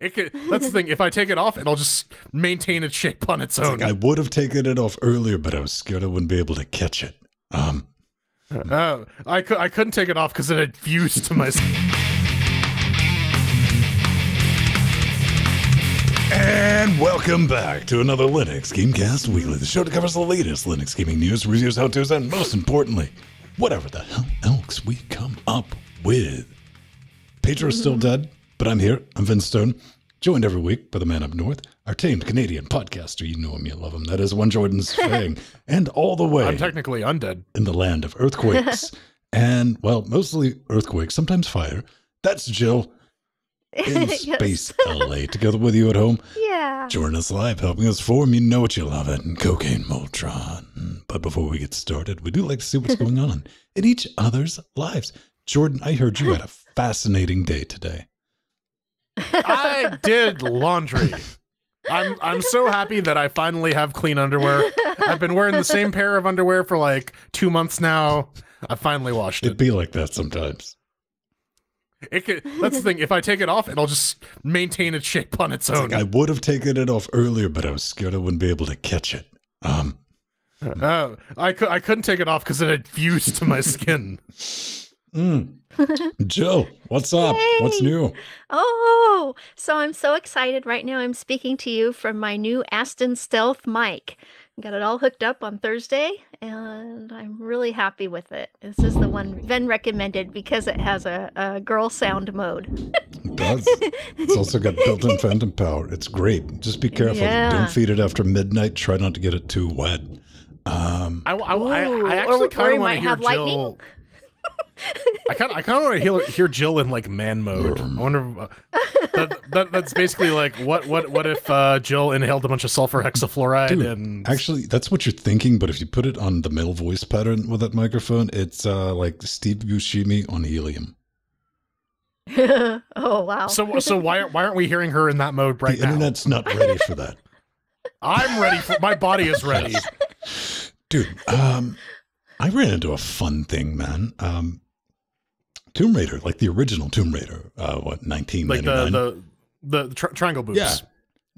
It could, that's the thing. If I take it off, it'll just maintain its shape on its own. Like I would have taken it off earlier, but I was scared I wouldn't be able to catch it. Um, Oh, I, cou- I couldn't take it off because it had fused to my skin. and welcome back to another Linux Gamecast Weekly, the show that covers the latest Linux gaming news, reviews, how to's, and most importantly, whatever the hell else we come up with. Pedro's still dead, but I'm here. I'm Venn Stone, joined every week by the man up north, our tamed Canadian podcaster. You know him, you love him. That is one Jordan's Fang, and all the way I'm technically undead. in the land of earthquakes and, well, mostly earthquakes, sometimes fire. That's Jill in space LA, together with you at home. Yeah. Join us live, helping us form. You know what you love it, and Cocaine Moltron. But before we get started, we do like to see what's going on in each other's lives. Jordan, I heard you had a fascinating day today. I did laundry. I'm I'm so happy that I finally have clean underwear. I've been wearing the same pair of underwear for like two months now. I finally washed it. It'd be like that sometimes. It could, that's the thing. If I take it off, it'll just maintain its shape on its own. Like I would have taken it off earlier, but I was scared I wouldn't be able to catch it. Um, Oh, I cou- I couldn't take it off because it had fused to my skin. mm. Jill, what's up? What's new? Oh, so I'm so excited right now. I'm speaking to you from my new Aston Stealth mic. Got it all hooked up on Thursday, and I'm really happy with it. This is the one Venn recommended because it has a, a girl sound mode. It does. It's also got built-in phantom power. It's great. Just be careful. Yeah. Don't feed it after midnight. Try not to get it too wet. Um, I, I, I, I actually kind of want to hear have lightning. Jill. I kind I kind of want to hear, hear Jill in like man mode. I wonder. Uh, that, that that's basically like what what what if uh, Jill inhaled a bunch of sulfur hexafluoride Dude, and Actually, that's what you're thinking, but if you put it on the male voice pattern with that microphone, it's uh, like Steve Buscemi on helium. oh wow! so so why why aren't we hearing her in that mode right the now? internet's not ready for that. I'm ready for my body is ready. Dude, um, I ran into a fun thing, man. Um, Tomb Raider, like the original Tomb Raider, uh, what, Like 1999? the the the tri- triangle boobs. Yeah.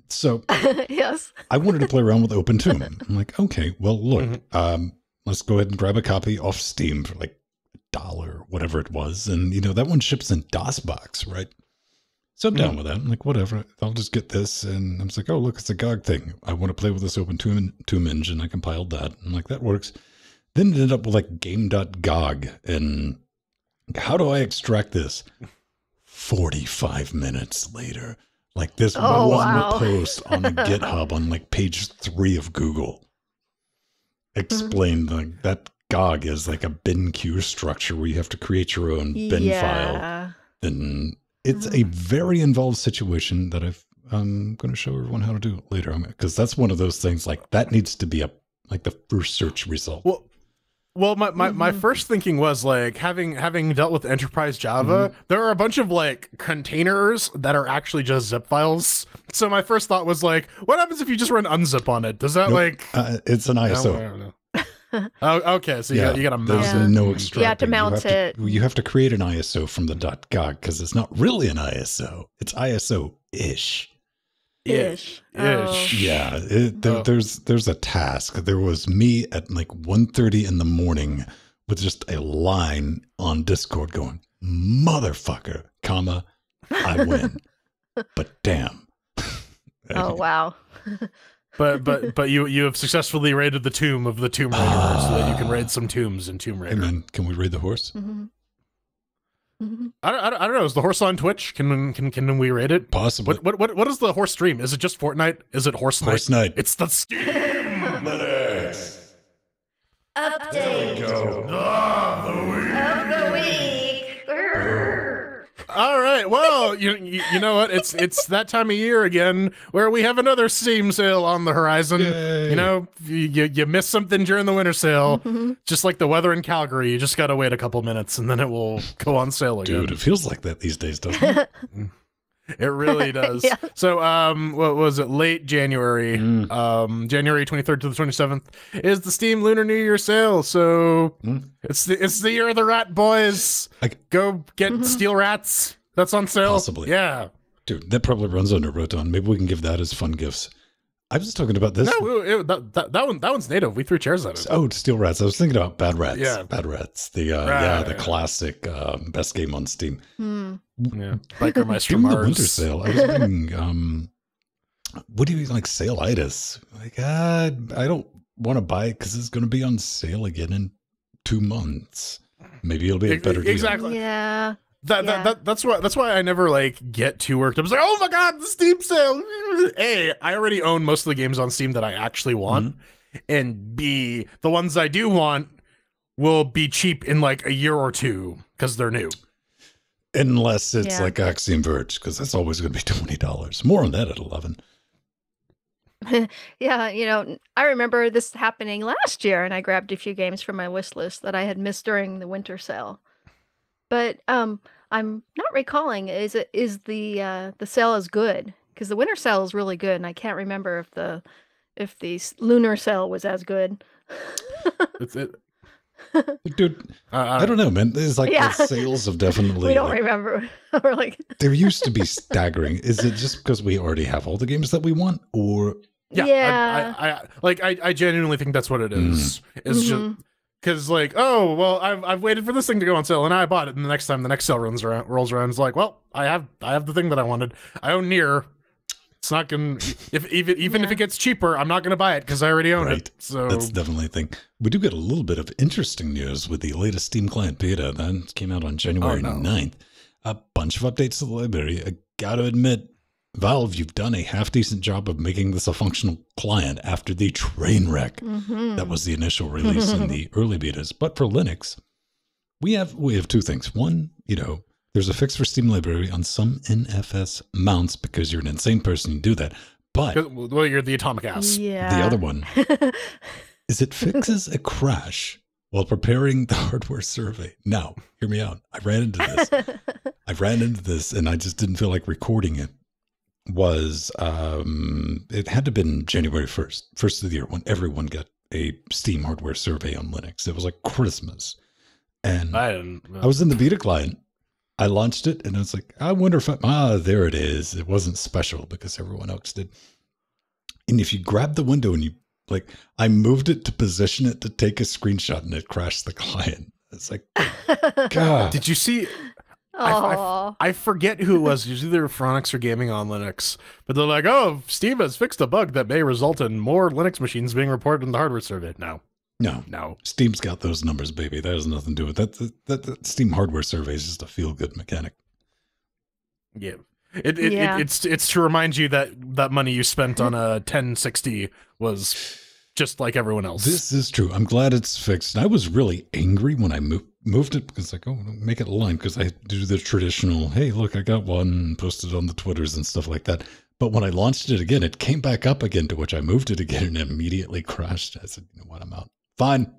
so yes. I wanted to play around with Open Tomb. I'm like, okay, well, look, Mhm. um, let's go ahead and grab a copy off Steam for like a dollar, whatever it was. And, you know, that one ships in DOSBox, right? So I'm down with that. I'm like, whatever, I'll just get this. And I'm like, oh, look, it's a GOG thing. I want to play with this Open Tomb, Tomb engine. I compiled that. I'm like, that works. Then ended up with like game.gog. And how do I extract this? 45 minutes later. Like this Oh, one wow. post on the GitHub on like page three of Google explained like that GOG is like a bin cue structure where you have to create your own bin file. yeah. And it's a hmm. very involved situation that I've, um, I'm going to show everyone how to do later. Because that's one of those things like that needs to be a like the first search result. Well, well, my, my, my Mhm. first thinking was like having having dealt with enterprise Java, Mm-hmm. there are a bunch of like containers that are actually just zip files. So my first thought was like, what happens if you just run unzip on it? Does that Nope. like? Uh, it's an I ISO. don't know. oh, okay, so you, got, you got to mount there's Yeah. it. no extracting. You have to mount you have it. You have to create an ISO from the dot .gog because it's not really an ISO. It's ISO-ish. Ish. Ish. Yeah, it, there, Oh. there's there's a task. There was me at like 1.30 in the morning with just a line on Discord going, "Motherfucker, comma, I win." but damn. Oh wow. But but but you you have successfully raided the tomb of the Tomb Raider, so that you can raid some tombs in Tomb Hey Raider. man, can we raid the horse? Mhm. Mhm. Mm-hmm. I, don't, I, don't, I don't know. Is the horse on Twitch? Can can can we raid it? Possibly. What what what what is the horse stream? Is it just Fortnite? Is it Horse Night? Horse night. It's the Steam Linux. Update Go. of All right. Well, you, you you know what? It's it's that time of year again where we have another Steam sale on the horizon. Yay. You know, you you, you miss something during the winter sale, Mhm. just like the weather in Calgary. You just gotta wait a couple minutes and then it will go on sale again. Dude, it feels like that these days, doesn't it? It really does. Yeah. So, um, what was it? Late January, Mm. um, January twenty third to the twenty seventh is the Steam Lunar New Year sale. So Mm. it's the it's the year of the rat, boys. I- Go get Steel Rats. That's on sale. Possibly. Yeah. Dude, that probably runs under Proton. Maybe we can give that as fun gifts. I was just talking about this. No, it, that, that that one that one's native. We threw chairs at it. Oh, Steel Rats. I was thinking about Bad Rats. Yeah. Bad Rats. The uh, yeah, the classic um, best game on Steam. Hmm. Yeah, Biker Meister During the winter sale, I was thinking, um, what do you like sale-itis? Like, uh, I don't want to buy it because it's going to be on sale again in two months. Maybe it'll be a Ex- better deal. exactly. Yeah. That, Yeah. that, that that's why that's why I never like get too worked up. It's like, oh my god, the Steam sale. A, I already own most of the games on Steam that I actually want, Mm-hmm. and B, the ones I do want will be cheap in like a year or two because they're new. Unless it's Yeah. like Axiom Verge, because that's always going to be twenty dollars. More on that at eleven. Yeah, you know, I remember this happening last year, and I grabbed a few games from my wish list that I had missed during the winter sale. But um, I'm not recalling is it is the uh, the sale is good because the winter sale is really good, and I can't remember if the if the lunar sale was as good. It's it. Dude, Uh, I don't know, man. It's like Yeah. the sales have definitely. we don't like, remember. We're like, there used to be staggering. Is it just because we already have all the games that we want, or Yeah, Yeah. I, I, I like I, I genuinely think that's what it is. It's just mhm. Because like oh well I've I've waited for this thing to go on sale and I bought it and the next time the next sale runs around rolls around it's like well I have I have the thing that I wanted I own near it's not gonna if even even if it gets cheaper I'm not gonna buy it because I already own Right. it so That's definitely a thing. We do get a little bit of interesting news with the latest Steam Client beta that came out on oh, January Oh, no. 9th. A bunch of updates to the library. I gotta admit, Valve, you've done a half decent job of making this a functional client after the train wreck Mhm. that was the initial release in the early betas. But for Linux, we have we have two things. One, you know, there's a fix for Steam Library on some NFS mounts because you're an insane person you do that. But well you're the atomic ass yeah. the other one is it fixes a crash while preparing the hardware survey. Now, hear me out. I ran into this. I ran into this and I just didn't feel like recording it. Was um it had to have been January 1st, first of the year when everyone got a Steam hardware survey on Linux. It was like Christmas. And I didn't I was in the beta client. I launched it and I was like, I wonder if I, ah, there it is. It wasn't special because everyone else did. And if you grab the window and you like, I moved it to position it to take a screenshot and it crashed the client. It's like, God. did you see I- Aw. I forget who it was. It was either Phoronix or Gaming on Linux. But they're like, oh, Steam has fixed a bug that may result in more Linux machines being reported in the hardware survey. No, no, no. Steam's got those numbers, baby. That has nothing to do with that. That, that, that Steam hardware survey is just a feel good mechanic. Yeah. It, it, Yeah. it it's it's to remind you that that money you spent on a 1060 was just like everyone else. This is true. I'm glad it's fixed. I was really angry when I moved moved it because like, oh, make it align because I do the traditional, hey, look, I got one, posted on the Twitters and stuff like that. But when I launched it again, it came back up again to which I moved it again and it immediately crashed. I said, you know what, I'm out. Fine.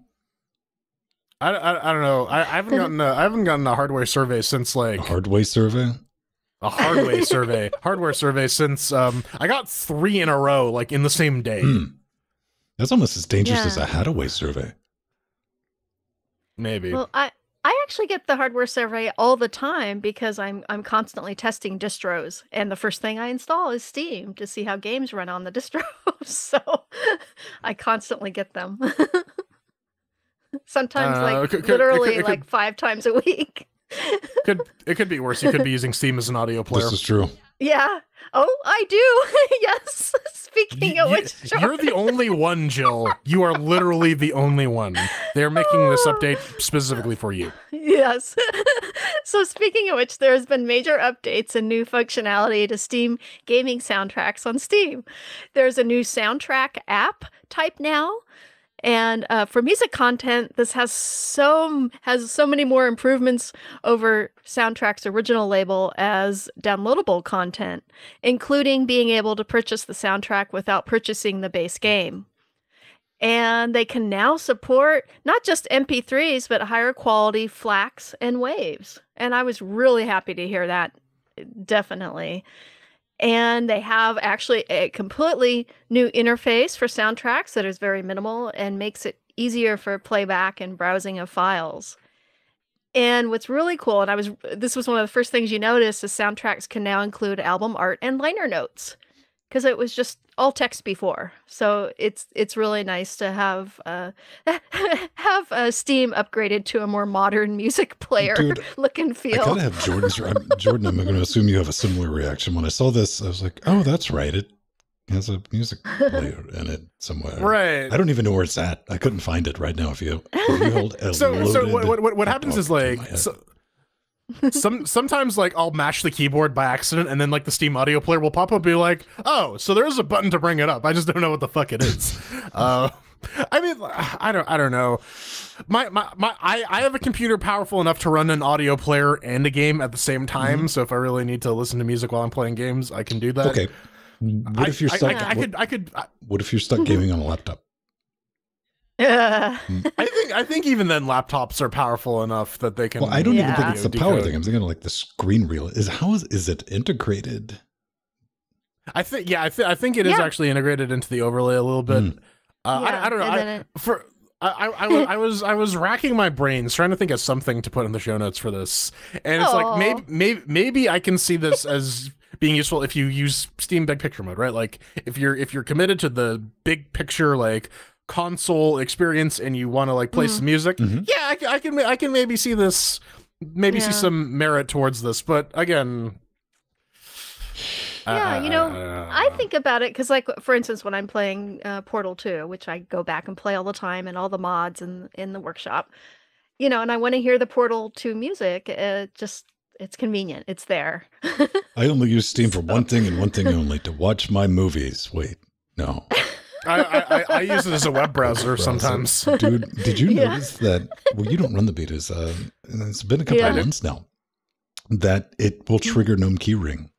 I, I, I don't know. I, I haven't gotten a, I haven't gotten a hardware survey since like A hardware survey. a hardware survey hardware survey since um I got three in a row like in the same day. Hmm. That's almost as dangerous Yeah. as a Hadaway survey. Maybe. Well, I I actually get the hardware survey all the time because I'm I'm constantly testing distros, and the first thing I install is Steam to see how games run on the distro. so I constantly get them. Sometimes Uh, like could- it could- literally could- like five times a week. could it could be worse. You could be using Steam as an audio player. This is true. Yeah. Oh, I do. yes. Speaking Y- of which, you're the only one, Jill. You are literally the only one. They're making this oh. update specifically for you. Yes. so speaking of which, there has been major updates and new functionality to Steam gaming soundtracks on Steam. There's a new soundtrack app type now. And uh, for music content, this has so has so many more improvements over Soundtrack's original label as downloadable content, including being able to purchase the soundtrack without purchasing the base game and they can now support not just MP3s but higher quality FLACs and waves. And I was really happy to hear that definitely. And they have actually a completely new interface for soundtracks that is very minimal and makes it easier for playback and browsing of files. And what's really cool, and I was this was one of the first things you noticed, is soundtracks can now include album art and liner notes because it was just all text before. So it's it's really nice to have uh, have uh, Steam upgraded to a more modern music player Dude, look and feel. I feel. gotta have Jordan's. I'm, Jordan, I'm going to assume you have a similar reaction. When I saw this, I was like, "Oh, that's right. It has a music player in it somewhere." Right. I don't even know where it's at. I couldn't find it right now. If you, if you hold a so so what what what, what happens is like so, some sometimes like I'll mash the keyboard by accident and then like the Steam audio player will pop up and be like, "Oh, so there's a button to bring it up. I just don't know what the fuck it is." uh I mean, I don't I don't know. My my, my I, I have a computer powerful enough to run an audio player and a game at the same time, so if I really need to listen to music while I'm playing games, I can do that. okay. What I, if you're I- stuck? I, I, what, could I could I, what if you're stuck gaming on a laptop? I think I think even then laptops are powerful enough that they can Well, I don't even think it's the power thing. I'm thinking like the screen reel. Is how is is it integrated? I think yeah, I, th- I think it is Yeah. actually integrated into the overlay a little bit. Mm. Uh, Yeah, I, I don't know. I, for I, I, I, was, I was racking my brains trying to think of something to put in the show notes for this, and it's Aw. like maybe maybe maybe I can see this as being useful if you use Steam Big Picture mode, right? Like if you're if you're committed to the big picture like console experience and you want to like play Mhm. some music, Mhm. yeah, I, I can I can maybe see this, maybe see some merit towards this, but again. Yeah, you know, uh, I think about it because, like, for instance, when I'm playing uh, Portal 2, which I go back and play all the time, and all the mods in in the workshop, you know, and I want to hear the Portal 2 music, uh, just it's convenient, it's there. I only use Steam for one thing and one thing only: to watch my movies. Wait, no, I, I, I- I use it as a web browser Browser. sometimes. dude. Did you Yeah. notice that? Well, you don't run the betas. Uh, it's been a couple Yeah. of months now. That it will trigger GNOME keyring.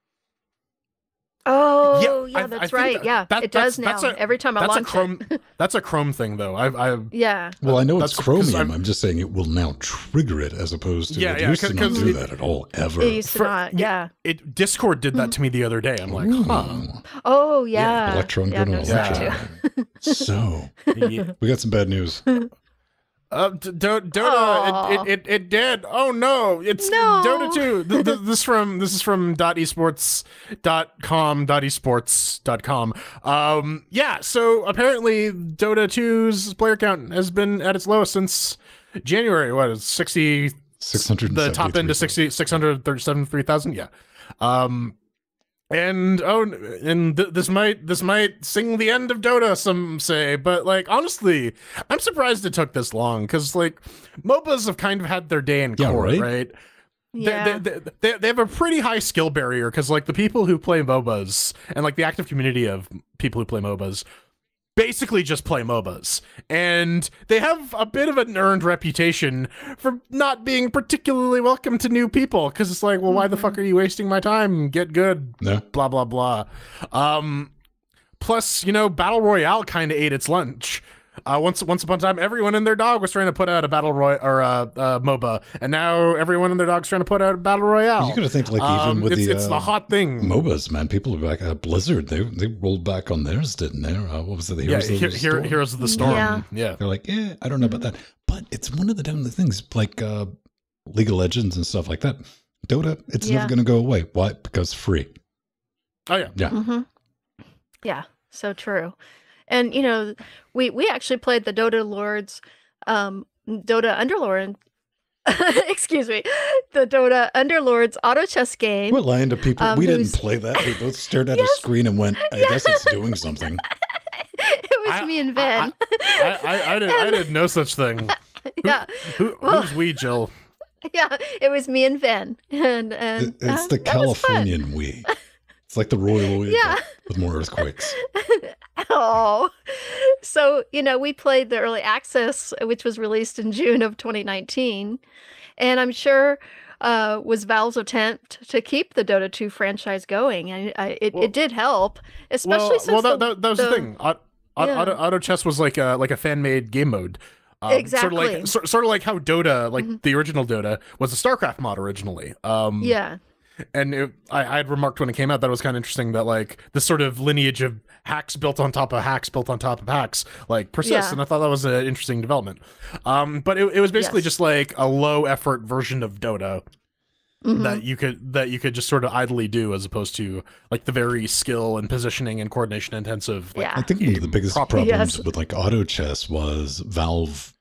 Oh, yeah, I- I that's think right. that- yeah, that- it does that's- now. that's a- Every time I That's a Chrome. it. That's a Chrome thing, though. I, I Yeah. Well, I know it's Chromium. I'm- I'm, just saying it will now trigger it as opposed to Yeah, it yeah, used to 'cause- not 'cause do it- that at all ever. It used to For- not. yeah. Yeah. it Discord did that mm. to me the other day. I'm like, huh. Oh, yeah. Electron yeah, going I've to noticed that too. So we got some bad news. Uh, D- Do- Dota, it, it, it, it did. Oh no, it's No. Dota 2. Th- th- this from this is from dot .esports.com .esports.com. Um, yeah. So apparently, Dota 2's player count has been at its lowest since January. What is sixty? Six hundred. the top end to 60 637,000 yeah um and oh and th- this might this might sing the end of dota some say but like honestly i'm surprised it took this long because like mobas have kind of had their day in Yeah, court right? right, Yeah. They, they, they, they have a pretty high skill barrier because like the people who play mobas and like the active community of people who play mobas basically just play MOBAs. And they have a bit of an earned reputation for not being particularly welcome to new people because it's like, well, why the fuck are you wasting my time? Get good, No. blah, blah, blah. Um, plus, you know, Battle Royale kind of ate its lunch. Uh, once, once upon a time, everyone and their dog was trying to put out a battle roy or a uh, MOBA, and now everyone and their dog's trying to put out a battle royale. You got to think like Um, even with it's, the it's uh, the hot thing. MOBAs, man. People are back at Blizzard. They they rolled back on theirs, didn't they? Uh, what was it? The yeah, Heroes of He- the Hero- Storm? Heroes of the Storm. Yeah. yeah. They're like, yeah, I don't know about that. But it's one of the damn things, like uh, League of Legends and stuff like that. Dota, it's Yeah. never going to go away. Why? Because free. Oh yeah. Yeah. hmm Yeah, so true. And you know, we we actually played the Dota Lords, um, Dota Underlord. excuse me, the Dota Underlords auto chess game. We're lying to people. Um, we didn't play that. We both stared at Yes. a screen and went, I guess it's doing something. it was I- me and Venn. I, I, I, did, I did no such thing. yeah, Who, Well- who's we, Jill? yeah, it was me and Venn, and and it's uh, the that was fun. Californian we. It's like the royal we, Yeah. with more earthquakes. Oh, so you know, we played the early access, which was released in June of 2019, and I'm sure uh, was Valve's attempt to keep the Dota 2 franchise going, and I, it, Well- it did help, especially well, since well, that, the, that, that was the, the- thing. Auto, Yeah. auto, auto chess was like a like a fan made game mode. Um, Sort of Mm-hmm. like sort, sort of like how Dota, like the original Dota, was a StarCraft mod originally. Um, yeah, and it, I, I had remarked when it came out that it was kind of interesting that like this sort of lineage of hacks built on top of hacks built on top of hacks like persists, Yeah. and I thought that was an interesting development. Um, but it, it was basically Yes. just like a low effort version of Dota Mhm. that you could that you could just sort of idly do as opposed to like the very skill and positioning and coordination intensive. Like, Yeah. I think one of the biggest Proper- problems Yes. with like auto chess was Valve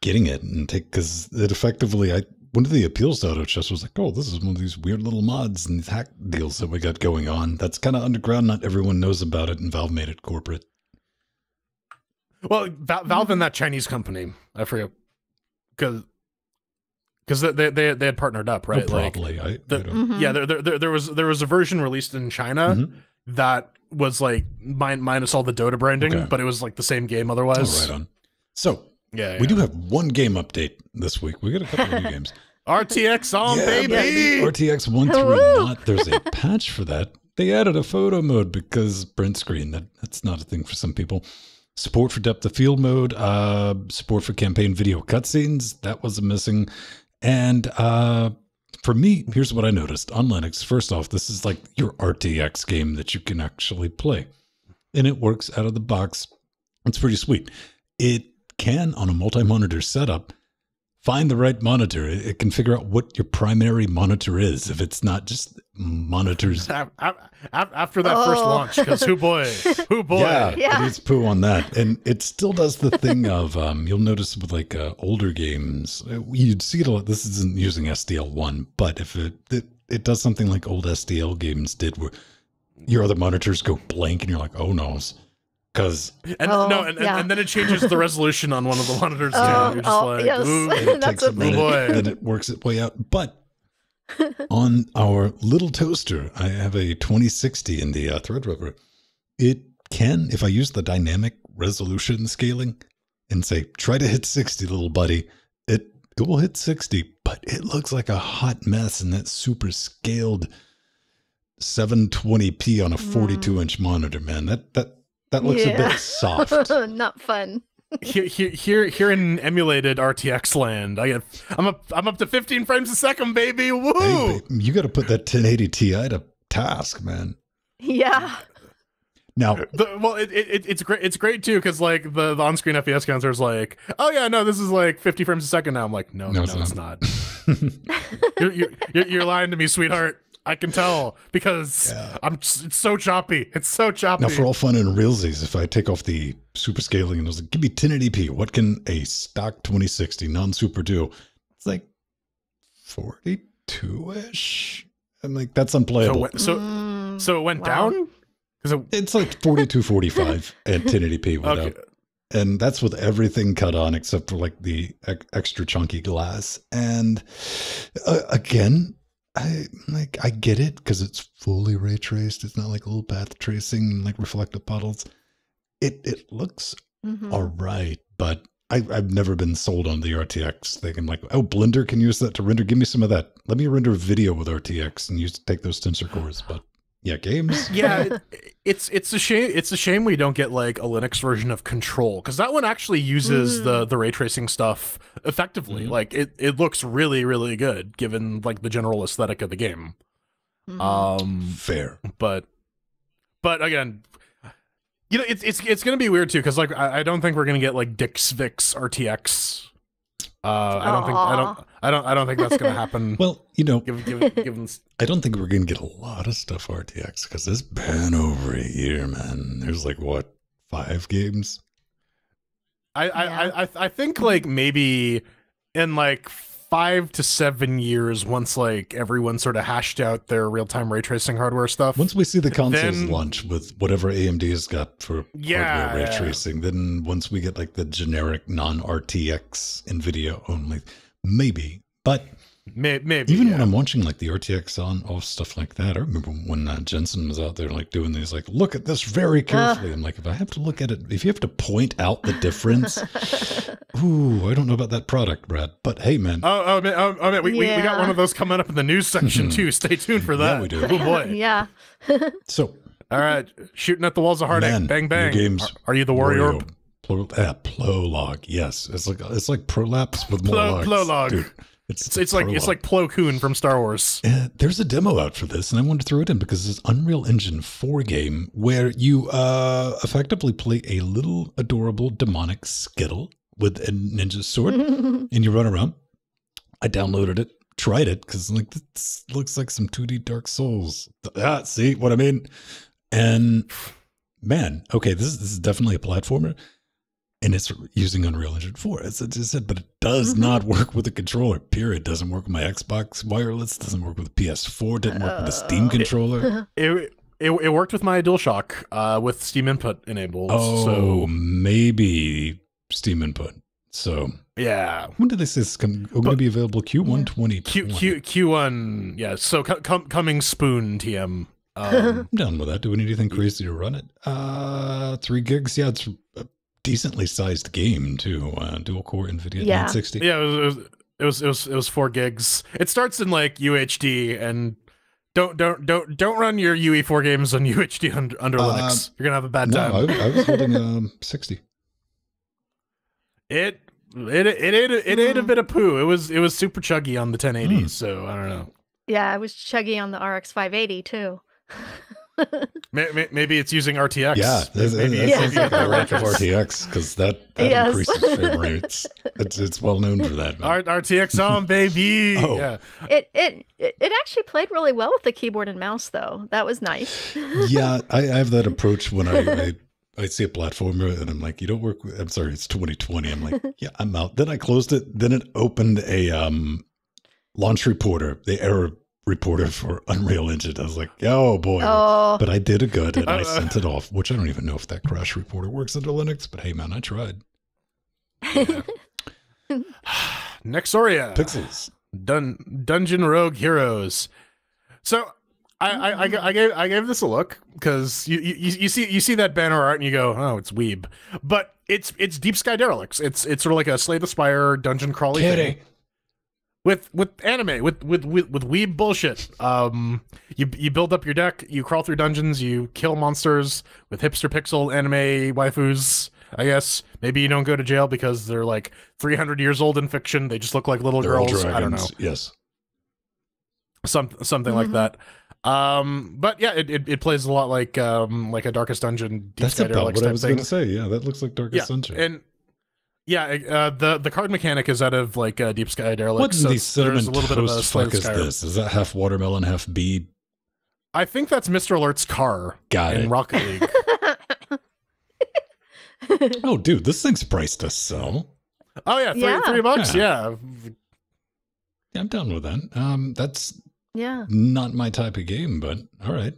getting it and take because it effectively I one of the appeals to auto chess was like, oh, this is one of these weird little mods and these hack deals that we got going on. That's kind of underground. Not everyone knows about it, and Valve made it corporate. Well, Val- Valve and that Chinese company, I forget, because because they, they they had partnered up, right? Oh, like, probably. I, the- I don't, Mhm. yeah, there, there there there was there was a version released in China Mhm. that was like min- minus all the Dota branding, Okay. but it was like the same game Oh, otherwise. right on. So Yeah, we do have one game update this week. We got a couple of new games. RTX on Yeah, baby. RTX one three Woo! not. There's a patch for that. They added a photo mode because print screen. That that's not a thing for some people. Support for depth of field mode. Uh, support for campaign video cutscenes. That was a missing. And uh, for me, here's what I noticed on Linux. First off, this is like your RTX game that you can actually play, and it works out of the box. It's pretty sweet. It can on a multi-monitor setup find the right monitor. It, it can figure out what your primary monitor is. If it's not just monitors. After that first Oh. launch, because who boy, who boy, Yeah, Yeah. it needs poo on that, and it still does the thing of um, you'll notice with like uh, older games, uh, you'd see it a lot. This isn't using SDL one, but if it, it it does something like old SDL games did, where your other monitors go blank, and you're like, oh no, because and Oh, no, and, and- yeah. and then it changes the resolution on one of the monitors. Oh, too. You're just oh, like, yes. ooh. and it That's takes a what they- minute, Boy. then it works its way out. But on our little toaster, I have a 2060 in the uh, Threadripper. It can, if I use the dynamic resolution scaling and say, try to hit 60, little buddy, it it will hit 60, but it looks like a hot mess in that super scaled 720p on a 42 inch monitor, man. That that that looks a bit soft. Not fun. here, here, here, here in emulated RTX land, I get, I'm up, I'm up to 15 frames a second, baby. Woo! Hey, babe, you got to put that 1080 Ti to task, man. Yeah. Now, The, well, it, it, it- it's great. It's great too because like the, the on-screen FPS counter is like, oh yeah, no, this is like 50 frames a second now. I'm like, no, No, no, it's it's not. you're, you're, you're, you're lying to me, sweetheart. I can tell because Yeah. I'm. just- It's so choppy. It's so choppy. now for all fun and realsies, if I take off the super scaling and I was like, give me 1080p, what can a stock 2060 non-super do? It's like 42-ish. I'm like, that's so, unplayable. when- so, Mm, so it went wow. down. Because it's like 42, 45 at 1080p without okay, and that's with everything cut on except for like the ex- extra chunky glass and uh, again i like i get it because it's fully ray traced it's not like little path tracing and like reflective puddles it it looks mhm. all right but I, I've never been sold on the RTX thing. I'm like, oh, Blender can use that to render. Give me some of that. Let me render video with RTX and use take those tensor cores. But yeah, games. yeah, it, it's it's a shame. It's a shame we don't get like a Linux version of Control because that one actually uses the the ray tracing stuff effectively. Mhm. Like it it looks really really good given like the general aesthetic of the game. Mhm. Um, Fair. but but again. You know, it's it's it's gonna be weird too because like I, I don't think we're gonna get like Dix Vix RTX. Uh, I don't think I don't I don't I don't think that's gonna happen. Well, you know, given, given, given I don't think we're going to get a lot of stuff RTX because it's been over a year, man. There's like what five games? I, Yeah. I, I, I- I think like maybe in like five to seven years, once like everyone sort of hashed out their real time ray tracing hardware stuff. Once we see the consoles Then- launch with whatever AMD has got for Yeah, hardware ray tracing, then once we get like the generic non RTX NVIDIA only, maybe. But May, maybe even yeah. when I'm watching like the RTX on off stuff like that, I remember when uh, Jensen was out there like doing these like look at this very carefully. I'm like, if I have to look at it, if you have to point out the difference, ooh, I don't know about that product, Brad. But hey, man, Oh, oh, man, oh, oh man, we, we, we got one of those coming up in the news section too. Stay tuned for that. Yeah, that. we do. Oh boy! yeah. so All right, shooting at the walls of heartache. Man, bang bang. games. Are, are you the warrior? Wario, Plo, ah, Prolog. Yes, it's like it's like prolapse with more Plo- logs. Prolog. Dude, It's the it's like it's like Plo Koon from Star Wars. Uh, there's a demo out for this, and I wanted to throw it in because it's an Unreal Engine 4 game where you uh, effectively play a little adorable demonic skittle with a ninja sword, and you run around. I downloaded it, tried it because like this looks like some 2D Dark Souls. Ah, see what I mean? And man, okay, this is, this is definitely a platformer. And it's using Unreal Engine 4. As I just said, but it does Mhm. not work with a controller. Period. Doesn't work with my Xbox wireless. Doesn't work with the PS4. Didn't work with the Steam Uh, controller. It, it it worked with my DualShock uh, with Steam input enabled. Oh, So maybe Steam input. So yeah, when did they say this is going to be available? Q1 2020. Q Q Q one. Yeah, so co- com- coming spoon TM. Um, I'm done with that. Do we need anything crazy to run it? Uh, three gigs. Yeah, it's a decently sized game too. Uh, dual core NVIDIA Yeah. 960. yeah, it was, it was it was it was four gigs. It starts in like UHD and. Don't don't don't don't run your UE4 games on UHD under, under Uh, Linux. You're gonna have a bad No, time. I, I was holding um 60. It it it ate a, it ate a Mm. bit of poo. It was it was super chuggy on the 1080. Hmm. So I don't know. yeah, I was chuggy on the RX 580 too. May- may- Maybe it's using RTX. Yeah, that, that, maybe, that Yeah. sounds like a lack of RTX. RTX because that, that Yes. increases frame rates. It's, it's well known for that. R- RTX on baby. Oh. Yeah. It, it it it actually played really well with the keyboard and mouse though. That was nice. yeah, I, I have that approach when I, I I see a platformer and I'm like, you don't work. With, I'm sorry, it's 2020. I'm like, yeah, I'm out. Then I closed it. Then it opened a um launch reporter, the error reporter for Unreal Engine. I was like, oh boy. Oh, But I did a good and I sent it off, which I don't even know if that crash reporter works under Linux. But hey, man, I tried. Nexoria. Pixels. Dun- Dungeon Rogue Heroes. So I, I, I, g- I gave I gave this a look because you, you you see you see that banner art and you go oh it's weeb but it's it's Deep Sky Derelicts it's it's sort of like a Slay the Spire dungeon crawly thing with with anime with with with, with weeb bullshit. Um, you you build up your deck, you crawl through dungeons, you kill monsters with hipster pixel anime waifus. I guess maybe you don't go to jail because they're like 300 years old in fiction. They just look like little They're all girls. I don't know. Yes. some something like Mhm. that. Um, but yeah, it, it, it plays a lot like um like a Darkest Dungeon. Deep That's Sky about Derelicts what I was thing. going to say. Yeah, that looks like Darkest Yeah, Sunshine. and yeah, uh, the the card mechanic is out of like uh, Deep Sky Derelicts. what in so the it's- cinnamon a little bit of a fuck is Skyrim. this? Is that half watermelon, half bee? I think that's Mr. Alert's car Got in it. Rocket League. Oh, dude, this thing's priced to sell. Oh yeah, three, Yeah. three bucks. Yeah. Yeah, I'm done with that. Um, that's yeah. not my type of game, but all right.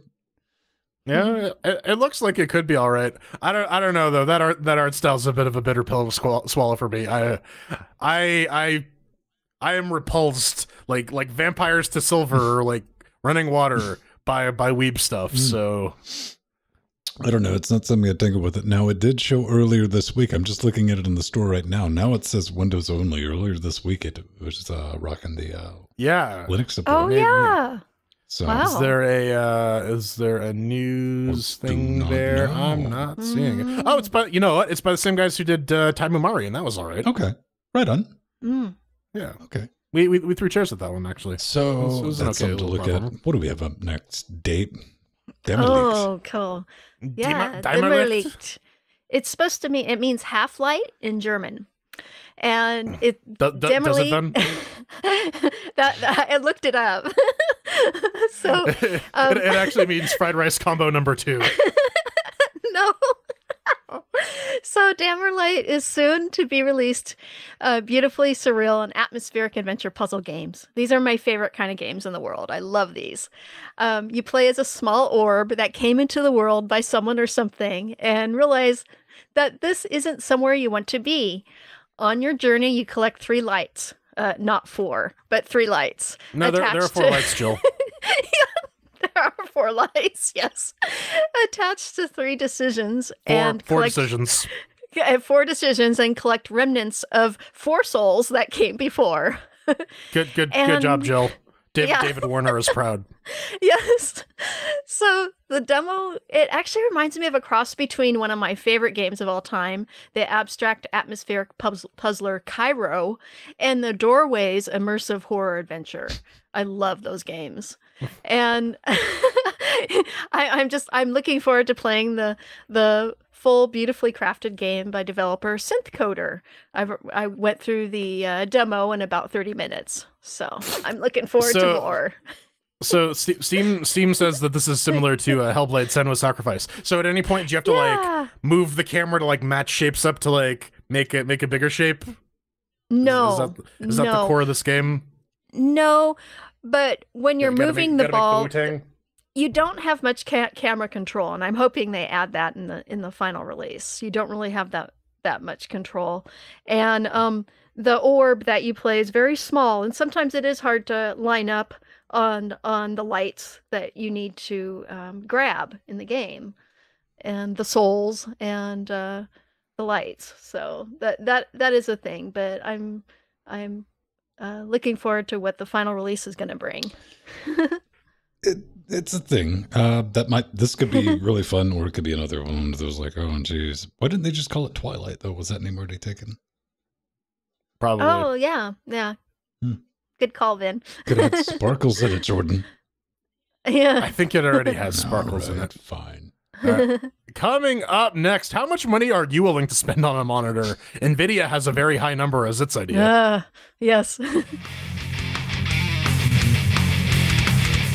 Yeah, It, it looks like it could be all right. I don't. I don't know though. That art that art style's a bit of a bitter pill to swallow, swallow for me. I, I, I, I am repulsed like like vampires to silver or like running water by by weeb stuff. Mm. So I don't know. It's not something I tinker with it. Now, it did show earlier this week. I'm just looking at it in the store right now. Now it says Windows only. Earlier this week, it was uh, rocking the uh, yeah. Linux support. Oh Maybe. yeah. So Wow. Is there a uh, is there a news I thing there? know. I'm not seeing it. Mm. Oh, it's by you know what? It's by the same guys who did uh, Taimu Mari, and that was all right. okay, right on. Mm. Yeah, Okay, we, we we threw chairs at that one actually. so It was- it was that's okay something to little look at. What do we have up next? Date. Demo leaks. Oh, cool. Yeah, Dima- dimmer Dimerlicht? leaked. It's supposed to mean it means half light in German, and it Do- do- does it then? that, that I looked it up. so um, it, it actually means fried rice combo number two. no. so Daemmerlicht is soon to be released uh, beautifully surreal and atmospheric adventure puzzle games. These are my favorite kind of games in the world. I love these. Um, you play as a small orb that came into the world by someone or something and realize that this isn't somewhere you want to be. On your journey, you collect three lights. Uh, not four, but three lights. No, there, there are four to- lights, Jill. there are four lights, yes, attached to three decisions Four, and four collect decisions. four decisions and collect remnants of four souls that came before. Good, good, good job, And- Jill. David, Yeah. David Warner is proud. yes. So the demo, it actually reminds me of a cross between one of my favorite games of all time, the abstract atmospheric puzz- puzzler Kairo, and the Doorways immersive horror adventure. I love those games. and I, I'm just I'm looking forward to playing the the full beautifully crafted game by developer Synthcoder. I I went through the uh, demo in about 30 minutes. So, I'm looking forward So- to more. So Steam Steam says that this is similar to uh, Hellblade: Senua's Sacrifice. So at any point, do you have to like move the camera to like match shapes up to like make it make a bigger shape? No. is, that, is that the core of this game? No, but when you're You gotta moving make- the ball? You don't have much ca- camera control, and I'm hoping they add that in the in the final release. You don't really have that that much control, and um, the orb that you play is very small, and sometimes it is hard to line up on on the lights that you need to um, grab in the game, and the souls and uh, the lights. So that that that is a thing, but I'm I'm uh, looking forward to what the final release is going to bring. It, it's a thing. Uh, that might this could be really fun, or it could be another one that was like, oh, geez, why didn't they just call it Twilight though? Was that name already taken? Probably. Oh yeah, yeah. Hmm. Good call, Vin. Could have sparkles in it, Jordan. Yeah. I think it already has sparkles in it. Fine. Coming up next, how much money are you willing to spend on a monitor? Nvidia has a very high number as its idea. Ah, yes.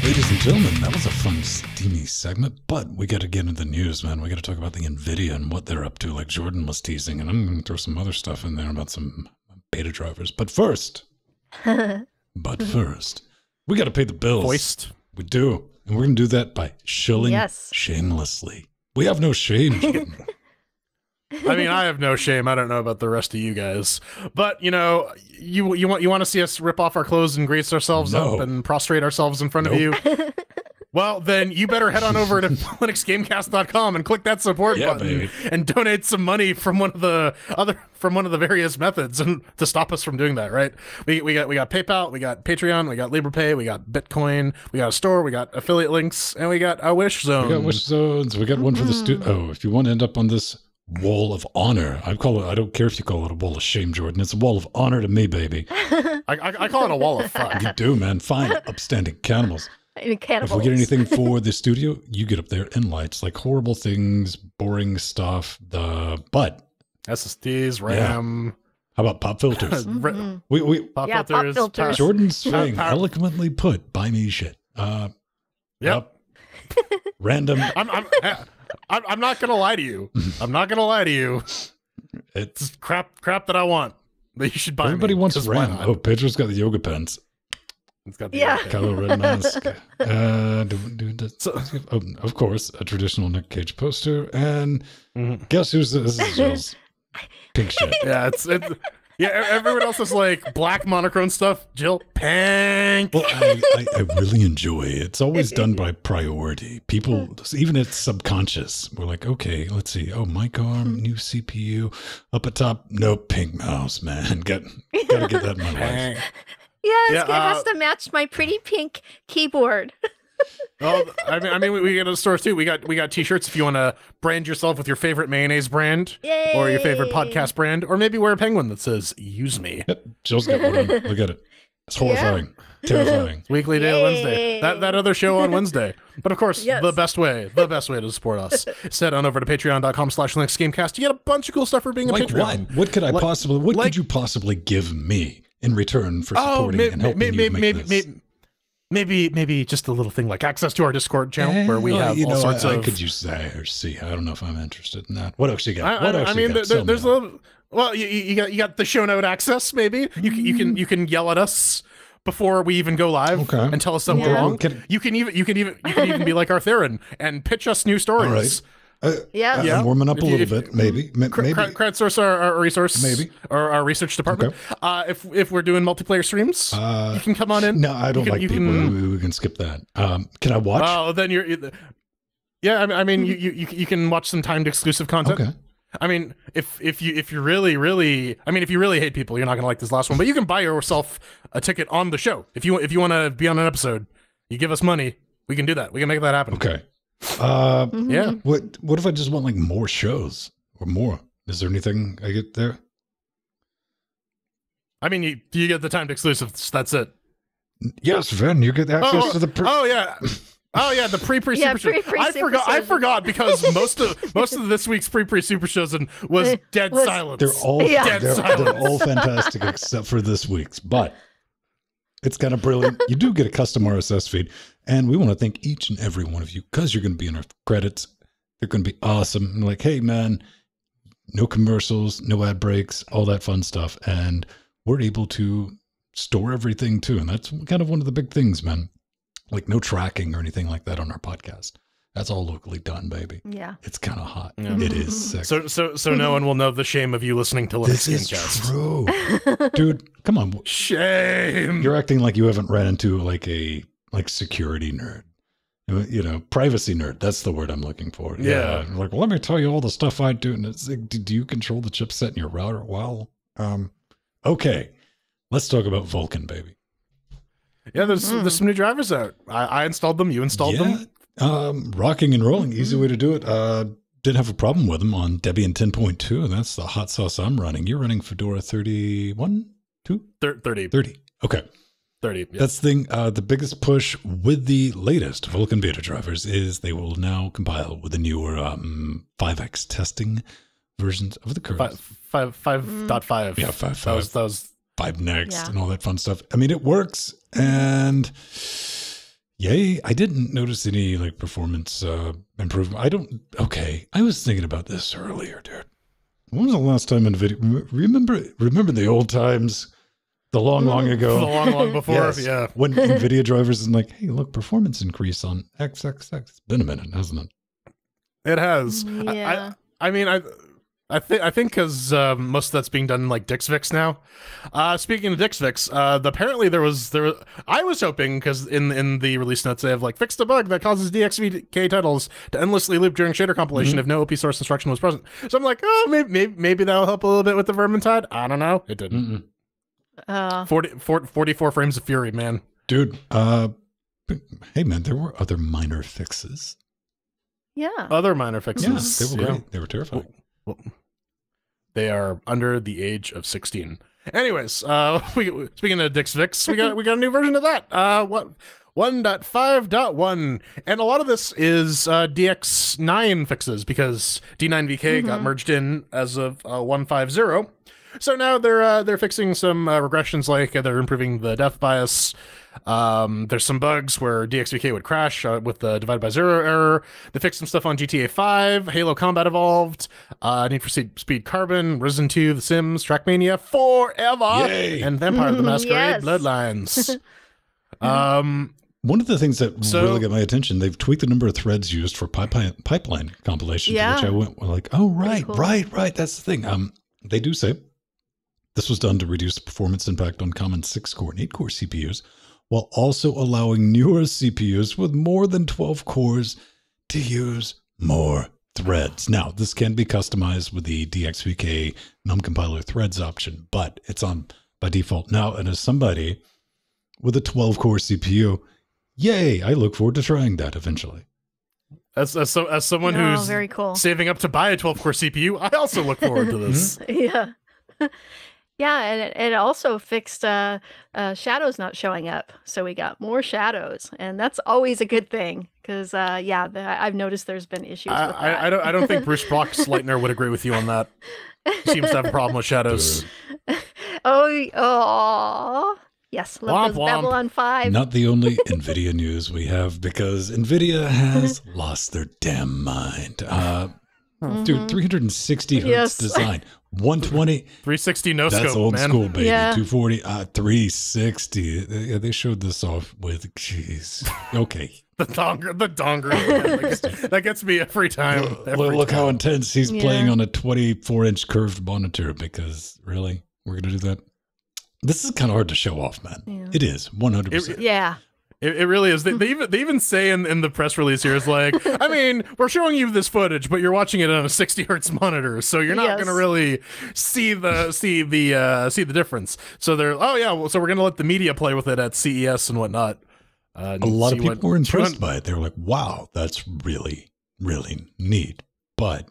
Ladies and gentlemen, that was a fun, steamy segment, but we got to get into the news, man. We got to talk about the NVIDIA and what they're up to, like Jordan was teasing, and I'm going to throw some other stuff in there about some beta drivers. But first, but first, we got to pay the bills. Voiced. We do. And we're going to do that by shilling Yes. shamelessly. We have no shame. I mean, I have no shame. I don't know about the rest of you guys, but you know, you you want you want to see us rip off our clothes and grease ourselves No. up and prostrate ourselves in front of you. Well, then you better head on over to linuxgamecast.com and click that support Yeah, button baby. and donate some money from one of the other from one of the various methods and to stop us from doing that, right? We, we got we got PayPal, we got Patreon, we got Liberapay, we got Bitcoin, we got a store, we got affiliate links, and we got a Wish Zone. We got wish zones. We got one for the stu hmm. Oh, if you want to end up on this wall of honor, I call it. I don't care if you call it a wall of shame, Jordan. It's a wall of honor to me, baby. I, I, I call it a wall of fun. You do, man. Fine, upstanding cannibals. And If cannibals. we get anything for the studio, you get up there in lights, like horrible things, boring stuff. The but SSDs, RAM, how about pop filters? Re- Mhm. we we pop Yeah, pop filters, filters. Jordan's saying power- eloquently put, buy me shit. Uh, Yep. random. I'm, I'm, I'm, I'm not gonna lie to you. I'm not gonna lie to you. It's It's crap, crap that I want. That you should buy. everybody me, wants 'cause why RAM. Oh, Pedro's got the yoga pants. It's got the Yeah. okay. Kylo Ren mask. uh, do, do, do, So- oh, of course, a traditional Nick Cage poster. And Mhm. guess who's this? This is pink shit. Yeah, it's it's. Yeah, everyone else is like black monochrome stuff. Jill, pink. Well, I, I, I really enjoy it. It's always done by priority. People, even it's subconscious. We're like, okay, let's see. Oh, mic arm, new CPU, up at top. No pink mouse, man. Got gotta get that in my life. Yes, Yeah, it has uh, to match my pretty pink keyboard. Well, I mean, I mean, we, we get to the stores too. We got we got t-shirts if you want to brand yourself with your favorite mayonnaise brand Yay! or your favorite podcast brand, or maybe wear a penguin that says "Use me." Yep, Jill's got one. on. Look at it. It's horrifying, terrifying. Weekly Day on Wednesday. That that other show on Wednesday. But of course, Yes. the best way, the best way to support us, is head on over to patreon.com slash Linux Gamecast. You get a bunch of cool stuff for being a Like Patreon. what? What could I Like- possibly? What like- could you possibly give me in return for Oh, supporting may- and may- helping maybe, you make maybe, this? maybe, maybe, maybe just a little thing like access to our Discord channel where we Eh, have you all know, sorts I, of. I could use that or see. I don't know if I'm interested in that. What else you got? I, what I- else I you mean, got? there, there's a little. Well, you, you got you got the show note access. Maybe you can you can you can yell at us before we even go live Okay. and tell us something Yeah. wrong. Can- You can even you can even you can even be like Arthurian and pitch us new stories. All right. Uh, Yeah. I'm warming up a If you- little if- bit, maybe. Cr- maybe. crowdsource our, our resource, Maybe. or our research department. Uh, if if we're doing multiplayer streams, Uh, you can come on in. no, I don't can- like people. can- We, we can skip that. Um, can I watch? Oh, then you're. Yeah, I mean, I mean, you, you you you can watch some timed exclusive content. okay. I mean, if if you if you really really, I mean, if you really hate people, you're not gonna like this last one. But you can buy yourself a ticket on the show if you if you want to be on an episode. You give us money, we can do that. We can make that happen. Okay. Uh, Mhm. Yeah. what what if I just want like more shows or more? Is there anything I get there? I mean, you you get the timed exclusives. That's it. Yes, Vin, you get access Oh, to the. Pre- oh yeah. Oh yeah, the pre pre Yeah, super show. pre-pre I super forgot. I shows. forgot because most of most of this week's pre pre super shows and was It dead was- silence. they're all Yeah. they're, Dead they're silence. all fantastic except for this week's, but it's kind of brilliant. You do get a custom RSS feed, and we want to thank each and every one of you because you're going to be in our credits. They're going to be awesome. And like, hey man, no commercials, no ad breaks, all that fun stuff, and we're able to store everything too, and that's kind of one of the big things, man. Like no tracking or anything like that on our podcast. That's all locally done, baby. Yeah. It's kind of hot. Yeah. It is sick. so so so no one will know the shame of you listening to this Linux is Skincast. true, dude. Come on, Shame. you're acting like you haven't ran into like a like security nerd, you know, privacy nerd. That's the word I'm looking for. Yeah. like well, let me tell you all the stuff I do. And it's like, do do you control the chipset in your router? Well, um, okay, let's talk about Vulkan, baby. yeah, there's Mm. there's some new drivers out. I, I installed them. You installed them. Um, rocking and rolling, easy Mm-hmm. way to do it. Uh, didn't have a problem with them on Debian 10.2. and That's the hot sauce I'm running. You're running Fedora 31, 2, Thir- 30, 30. Okay. 30. Yeah. That's the thing. Uh, the biggest push with the latest Vulkan beta drivers is they will now compile with the newer um, 5x testing versions of the kernel. five five five Mm. dot five. Yeah, five That was five, that was five next, Yeah. and all that fun stuff. I mean, it works, and yay! I didn't notice any like performance uh, improvement. I don't. Okay, I was thinking about this earlier, dude. When was the last time NVIDIA? video? Remember, remember the old times, the long, long Mm. ago. the long long before. Yes. Yeah. When NVIDIA drivers is like, hey, look, performance increase on XXX. It's been a minute, hasn't it? It has. I- Yeah. I, I mean, I, I think I think because um, most of that's being done in like DixFix now. Uh, speaking of DixFix, uh, the, apparently there was there. I was hoping because in in the release notes they have like fixed a bug that causes DXVK titles to endlessly loop during shader compilation if no OP source instruction was present. So I'm like, oh, maybe maybe, maybe that'll help a little bit with the Vermintide. I don't know. It didn't. Mm-mm. Uh, 40, 40 44 frames of fury, man. Dude, uh, hey, man, there were other minor fixes. yeah. Other minor Yeah, fixes. they were yeah. They were terrifying. Well, they are under the age of 16. Anyways, uh, we, speaking of Dix Vix, we got we got a new version of that. Uh, what 1.5.1, and a lot of this is uh, DX9 fixes because D9VK got Mhm. merged in as of uh, 150. So now they're uh, they're fixing some uh, regressions, like uh, they're improving the depth bias. Um, there's some bugs where DXVK would crash uh, with the divided by zero error. They fixed some stuff on GTA 5, Halo Combat Evolved, uh, Need for Speed, Speed Carbon, Risen 2, The Sims, Trackmania Forever, Yay. and Vampire the Masquerade Yes. Bloodlines. um, One of the things that So- really got my attention, they've tweaked the number of threads used for pipeline, pipeline compilation, Yeah. which I went like, oh, right, cool. right, right. That's the thing. Um, They do say this was done to reduce the performance impact on common 6 core and 8 core CPUs, while also allowing newer CPUs with more than 12 cores to use more threads. Now, this can be customized with the DXVK numcompiler threads option, but it's on by default now. And as somebody with a 12 core CPU, yay, I look forward to trying that eventually. as as, so, as someone oh, who's very cool. saving up to buy a 12 core CPU, I also look forward to this. yeah. Yeah, and it, it also fixed uh, uh, shadows not showing up, so we got more shadows, and that's always a good thing. Because uh, yeah, the, I've noticed there's been issues I, with that. I, I don't I don't think Bruce Boxleitner would agree with you on that. Seems to have a problem with shadows. oh, oh, yes, love Womp those womp. Babylon Five. Not the only NVIDIA news we have because NVIDIA has lost their damn mind. Uh, Dude, Mhm. 360 hertz Yes. design, 120. 360 no That's scope, old man. school, baby. Yeah. 240, uh, 360. They, they showed this off with, jeez. Okay. The donger, the donger. that, gets, that gets me every time. Look, every look how time. intense he's Yeah. playing on a 24 inch curved monitor because really, we're going to do that? This is kind of hard to show off, man. Yeah. It is 100%. It- Yeah, It, it really is. They, they even they even say in, in the press release here is like, I mean, we're showing you this footage, but you're watching it on a 60 hertz monitor, so you're not Yes. gonna really see the see the uh, see the difference. So they're oh yeah, well, so we're gonna let the media play with it at CES and whatnot. Uh, A lot see of what people were impressed 200 by it. They were like, "Wow, that's really, really neat." But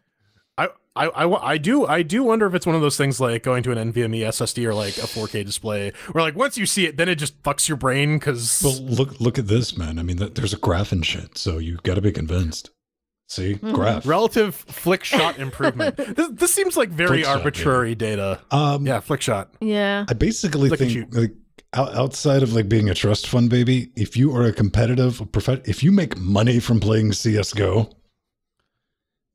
I, I, I, do I do wonder if it's one of those things like going to an NVMe SSD or like a 4K display, where like once you see it, then it just fucks your brain because well, look look at this, man. I mean, th- there's a graph and shit, so you got to be convinced. See, Mhm. graph. relative flick shot improvement. this, this seems like very Flick shot, arbitrary data. Um, Yeah, flick shot. Yeah. I basically Look think like outside of like being a trust fund baby, if you are a competitive prof- if you make money from playing CS:GO,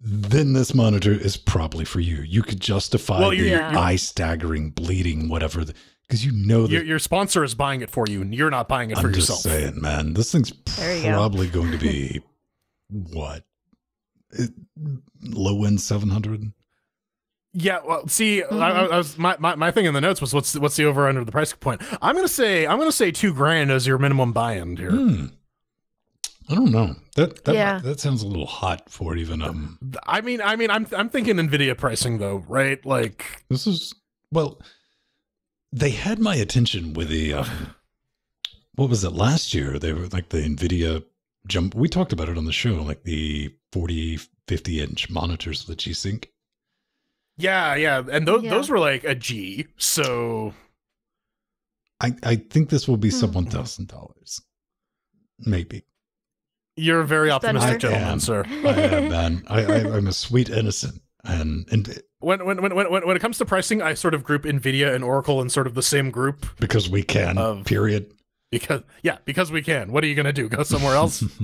then this monitor is probably for you. You could justify Well, the you're- you're- eye staggering, bleeding, whatever, because you know that. Your, your sponsor is buying it for you, and you're not buying it for I'm yourself. just saying, man, this thing's There you go. probably going to be what it, low end seven hundred. Yeah, well, see, I, Mhm. I was my, my, my thing in the notes was what's what's the over under the price point. I'm gonna say I'm gonna say two grand as your minimum buy-in here. Hmm. I don't know. That that Yeah. that sounds a little hot for even um. I mean, I mean, I'm I'm thinking Nvidia pricing though, right? Like, This is well, they had my attention with the um, what was it last year? They were like the Nvidia jump. We talked about it on the show, like the 40, 50 inch monitors of the G Sync. yeah, yeah, and those Yeah. those were like a G. So I I think this will be sub Hmm. one thousand dollars, maybe. You're a very optimistic gentleman, sir. I am, man. I, I I'm a sweet innocent, and and When when, when when when it comes to pricing, I sort of group Nvidia and Oracle in sort of the same group because we can. Of- period. because yeah, because we can. What are you gonna do? Go somewhere else?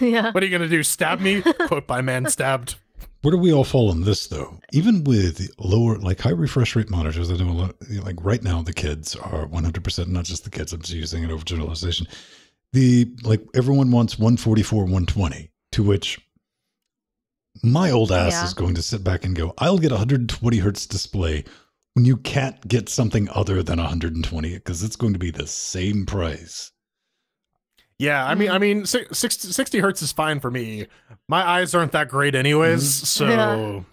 Yeah. what are you gonna do? Stab me? Quote by man stabbed. Where do we all fall on this though? Even with lower, like high refresh rate monitors, I know a lot, like right now the kids are 100%, not just the kids, I'm just using an overgeneralization. The, like everyone wants 144, 120, to which my old ass Yeah. is going to sit back and go, I'll get a 120 hertz display when you can't get something other than 120 because it's going to be the same price. Yeah, I mean. I mean, 60, 60 hertz is fine for me. My eyes aren't that great, anyways. Mhm. So Yeah.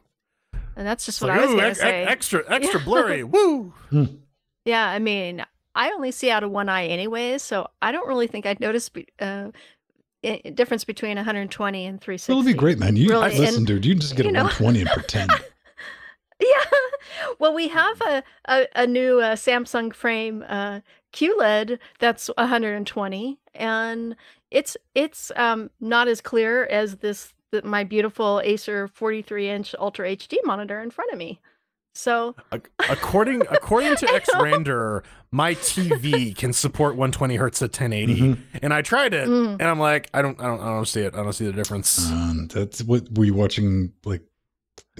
And that's just it's what like, I was ooh, gonna ex- say. extra, extra blurry. Woo! Yeah, I mean, I only see out of one eye anyways, so I don't really think I'd notice be- uh, i- difference between 120 and 360. It'll be great, man. You Really, listen, and, dude. You can just get you a 120 and pretend. Yeah. Well, we have a a, a new uh, Samsung frame uh, QLED that's 120, and it's it's um, not as clear as this the, my beautiful Acer 43 inch Ultra HD monitor in front of me. So Ac- According according to I. xrandr, my TV can support 120 hertz at 1080, Mhm. and I tried it, mm, and I'm like, I don't, I don't, I don't see it. I don't see the difference. Um, that's what were you watching? Like,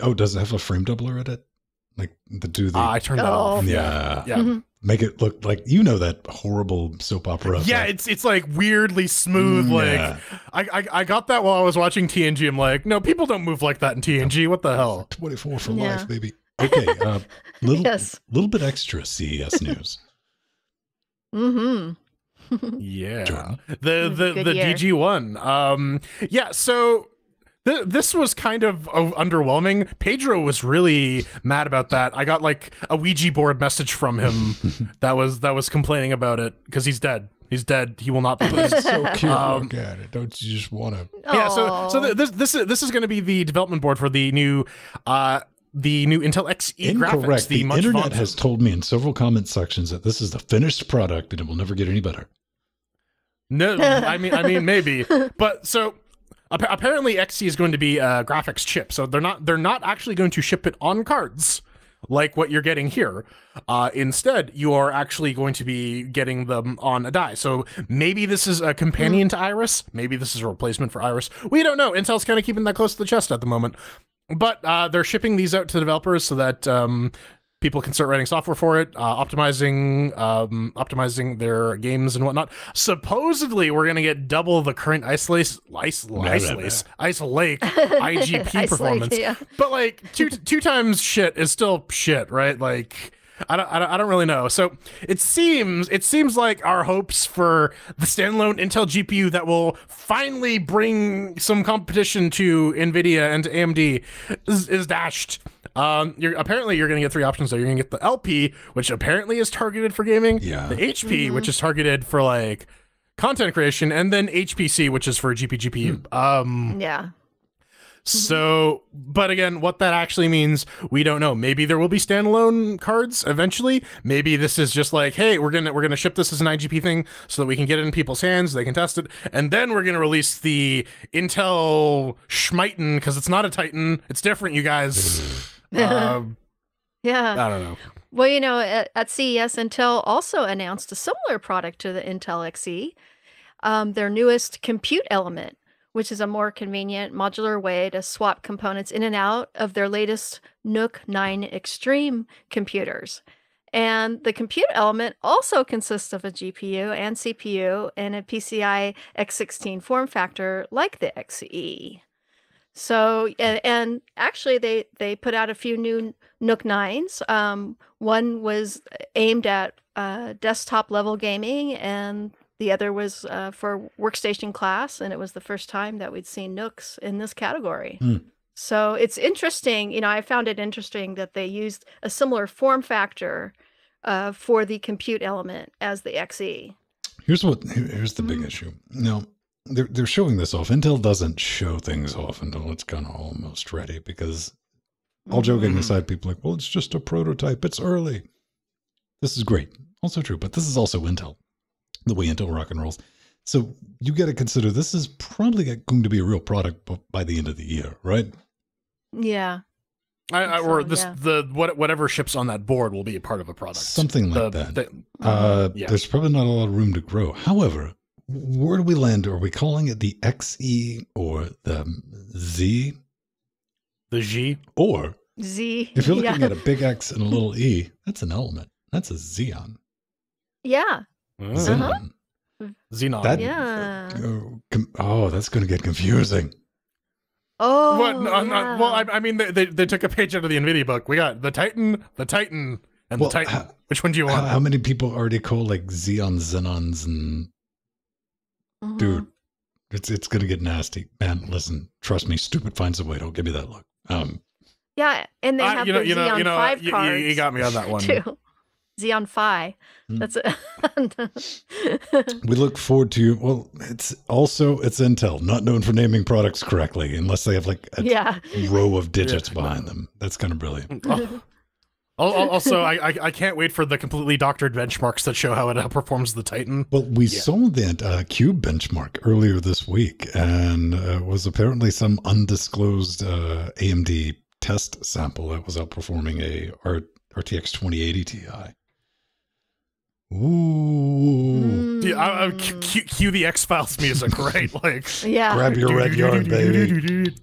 oh, does it have a frame doubler in it? Like the do the Ah, I turned that Oh. off. yeah, yeah. mhm. make it look like you know that horrible soap opera. Yeah, effect. it's it's like weirdly smooth. Mm, Like yeah. I, I I got that while I was watching TNG. I'm like, no, people don't move like that in TNG. What the hell? 24 for Yeah. life, baby. Okay, uh, little Yes. little bit extra CES news. Mm-hmm. Yeah. Jordan. The the Good the year. DG one. Um yeah, so th- this was kind of uh, underwhelming. Pedro was really mad about that. I got like a Ouija board message from him that was that was complaining about it because he's dead. He's dead. He will not be pleased. so cute. Um, Look at it. Don't you just want to? yeah, so so th- this this is this is going to be the development board for the new uh the new Intel Xe graphics. Incorrect. The, much internet vaunted- has told me in several comment sections that this is the finished product and it will never get any better. No, I mean, I mean, maybe, but so appa- apparently XC is going to be a graphics chip, so they're not they're not actually going to ship it on cards like what you're getting here. Uh, instead, you are actually going to be getting them on a die. So maybe this is a companion to Iris. Maybe this is a replacement for Iris. We don't know. Intel's kind of keeping that close to the chest at the moment, but uh, they're shipping these out to developers so that. Um, people can start writing software for it, uh, optimizing um, optimizing their games and whatnot. Supposedly, we're gonna get double the current Ice Lace, Ice, Ice, Lace, Ice Lake IGP Ice Lake, performance. yeah. But like two two times shit is still shit, right? Like I don't, I don't, I don't really know. So it seems, it seems like our hopes for the standalone Intel GPU that will finally bring some competition to NVIDIA and to AMD is, is dashed. Um, you're apparently you're going to get three options. So you're going to get the LP, which apparently is targeted for gaming. Yeah. The HP, which is targeted for like content creation, and then HPC, which is for GP GPU. Um. Yeah. So, but again, what that actually means, we don't know. Maybe there will be standalone cards eventually. Maybe this is just like, hey, we're gonna we're gonna ship this as an IGP thing so that we can get it in people's hands, they can test it, and then we're gonna release the Intel Schmeiten because it's not a Titan, it's different, you guys. um, Yeah. I don't know. Well, you know, at, at CES, Intel also announced a similar product to the Intel XE, um, their newest compute element, which is a more convenient modular way to swap components in and out of their latest NUC 9 Extreme computers. And the compute element also consists of a GPU and CPU in a PCI X16 form factor like the XE. So, and, actually, they, they put out a few new NUC 9s. Um, one was aimed at uh, desktop level gaming, and the other was uh, for workstation class. And it was the first time that we'd seen NUCs in this category. Hmm. So it's interesting. You know, I found it interesting that they used a similar form factor uh, for the compute element as the. XE. Here's what here's the big Mhm. issue. Now they're they're showing this off. Intel doesn't show things off until it's kind of almost ready because all joking Mhm. aside, people are like, well, it's just a prototype. It's early. This is great. Also true, but this is also Intel, the way Intel rock and rolls. So you got to consider this is probably going to be a real product by the end of the year, right? Yeah. I, I, or So, this yeah. the what whatever ships on that board will be a part of a product. Something like The- that. the- Uh, Yeah. There's probably not a lot of room to grow. However, where do we land? Are we calling it the XE or the Z? the G. Or Z. if you're looking yeah. at a big X and a little E, that's an element. That's a Xeon. yeah. Xenon. Xenon. That- Yeah. Oh, com- oh, that's going to get confusing. Oh. What? No, no, yeah. well, I, I mean, they, they they took a page out of the Nvidia book. We got the Titan, the Titan, and Well, the Titan. how- Which one do you want? how many people already call like Xeon Xenons and Mhm. dude, it's it's going to get nasty. Man, listen, trust me, stupid finds a way. Don't give me that look. Um, Yeah, and they Uh, have you know, the you know, Xeon you know, 5 you, you- cards. you got me on that one. Too. Xeon Phi. Hmm. That's it. we look forward to well, it's also it's Intel, not known for naming products correctly unless they have like a yeah. row of digits Yeah. behind them. That's kind of brilliant. Oh. Al- al- Also, I, I I can't wait for the completely doctored benchmarks that show how it outperforms the Titan. Well, we Yeah. saw that uh, Cube benchmark earlier this week, and uh, was apparently some undisclosed uh, AMD test sample that was outperforming a R- RTX 2080 Ti. Ooh. Yeah, I, I, cue, cue- cue the X Files music, right? Like, Yeah. Grab your red yarn, baby.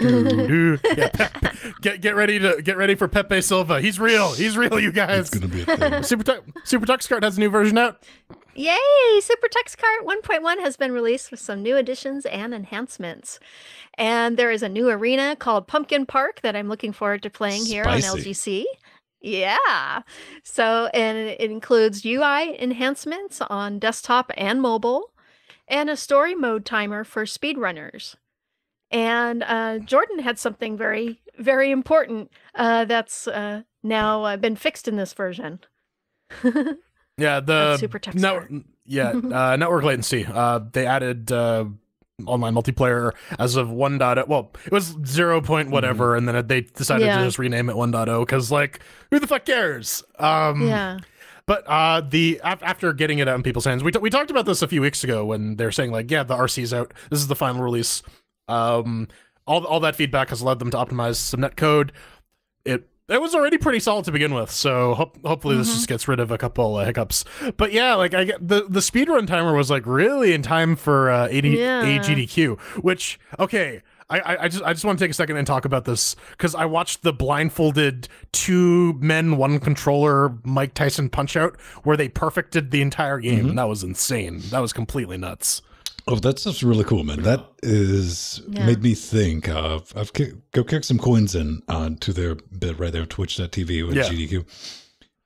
yeah, Pe- get get ready to get ready for Pepe Silva. He's real. He's real, you guys. It's going to be a thing. Super Tu- SuperTuxKart has a new version out. Yay! SuperTuxKart 1.1 has been released with some new additions and enhancements. And there is a new arena called Pumpkin Park that I'm looking forward to playing here on LGC. Yeah. So, and it includes UI enhancements on desktop and mobile, and a story mode timer for speedrunners. And uh, Jordan had something very, very important uh, that's uh, now uh, been fixed in this version. Yeah, the Super Tux net- yeah uh, network latency. Uh, they added uh, online multiplayer as of 1.0. Well, it was 0. Point whatever, and then they decided Yeah. to just rename it 1.0 because like who the fuck cares? Um, yeah. But uh, the af- after getting it out in people's hands, we, t- we talked about this a few weeks ago when they're saying like, yeah, the RC's out. This is the final release. Um, all all that feedback has led them to optimize some net code. It it was already pretty solid to begin with, so hope, hopefully this Mhm. just gets rid of a couple of hiccups. But yeah, like I get the the speedrun timer was like really in time for uh, 80 Yeah. AGDQ, which okay. I, I- just I just want to take a second and talk about this because I watched the blindfolded two men one controller Mike Tyson punch out where they perfected the entire game Mhm. and that was insane. That was completely nuts. Oh, that stuff's really cool, man. That is Yeah. made me think of I've ki- go kick some coins in uh, to their bit right there, twitch.tv with Yeah. GDQ.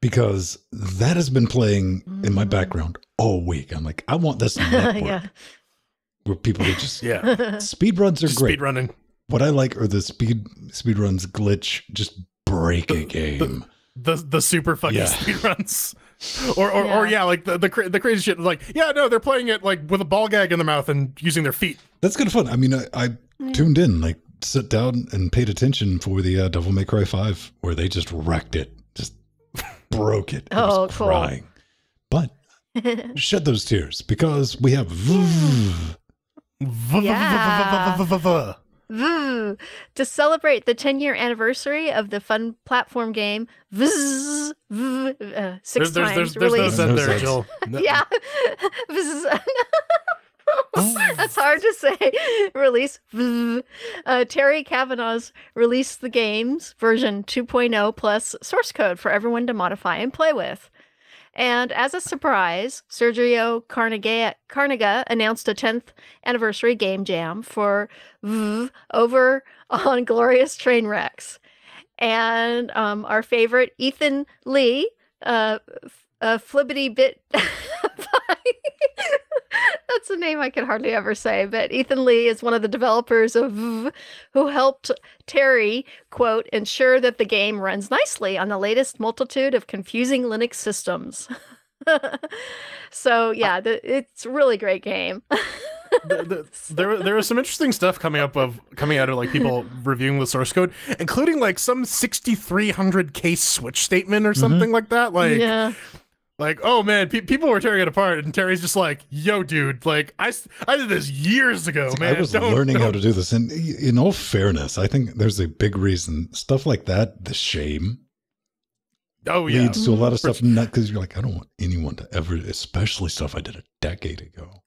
because that has been playing in my Mm. background all week. I'm like, I want this network yeah. where people are just Yeah. speed runs are Just great. speed running. What I like are the speed speed runs glitch, just break a game. The the super fucking Yeah. speed runs. Or or, or Yeah. yeah, like the the, the crazy shit. Like yeah, no, they're playing it like with a ball gag in their mouth and using their feet. That's good fun. I mean, I, I tuned in, like, sit down and paid attention for the uh, Devil May Cry 5, where they just wrecked it, just broke it. Oh, cool. crying. But shed those tears because we have Yeah. Voo. To celebrate the 10 year anniversary of the fun platform game, Vzz, v, uh, six There's there's times there's, there's released. set No there, sense. Jill. No- yeah. Vzz. That's hard to say. Release. Uh, Terry Cavanagh's released the game's version 2.0 plus source code for everyone to modify and play with. And as a surprise, Sergio Carnegie, Carnegie announced a 10th anniversary game jam for VV over on Glorious Trainwrecks. And um, our favorite, Ethan Lee, uh, Flibbity Bit. A name I can hardly ever say, but Ethan Lee is one of the developers of who helped Terry, quote, ensure that the game runs nicely on the latest multitude of confusing Linux systems. so, yeah, the, it's a really great game. the, the, there there was some interesting stuff coming up of coming out of like people reviewing the source code, including like some 6300 case switch statement or mm-hmm. something like that. Like yeah. Like oh man, pe- people were tearing it apart, and Terry's just like, yo, dude, like I, I did this years ago, man. I was Don't- learning how don't- to do this. And in all fairness, I think there's a big reason. Stuff like that, the shame, Oh yeah, leads to a lot of For stuff. Not because you're like, I don't want anyone to ever, especially stuff I did a decade ago.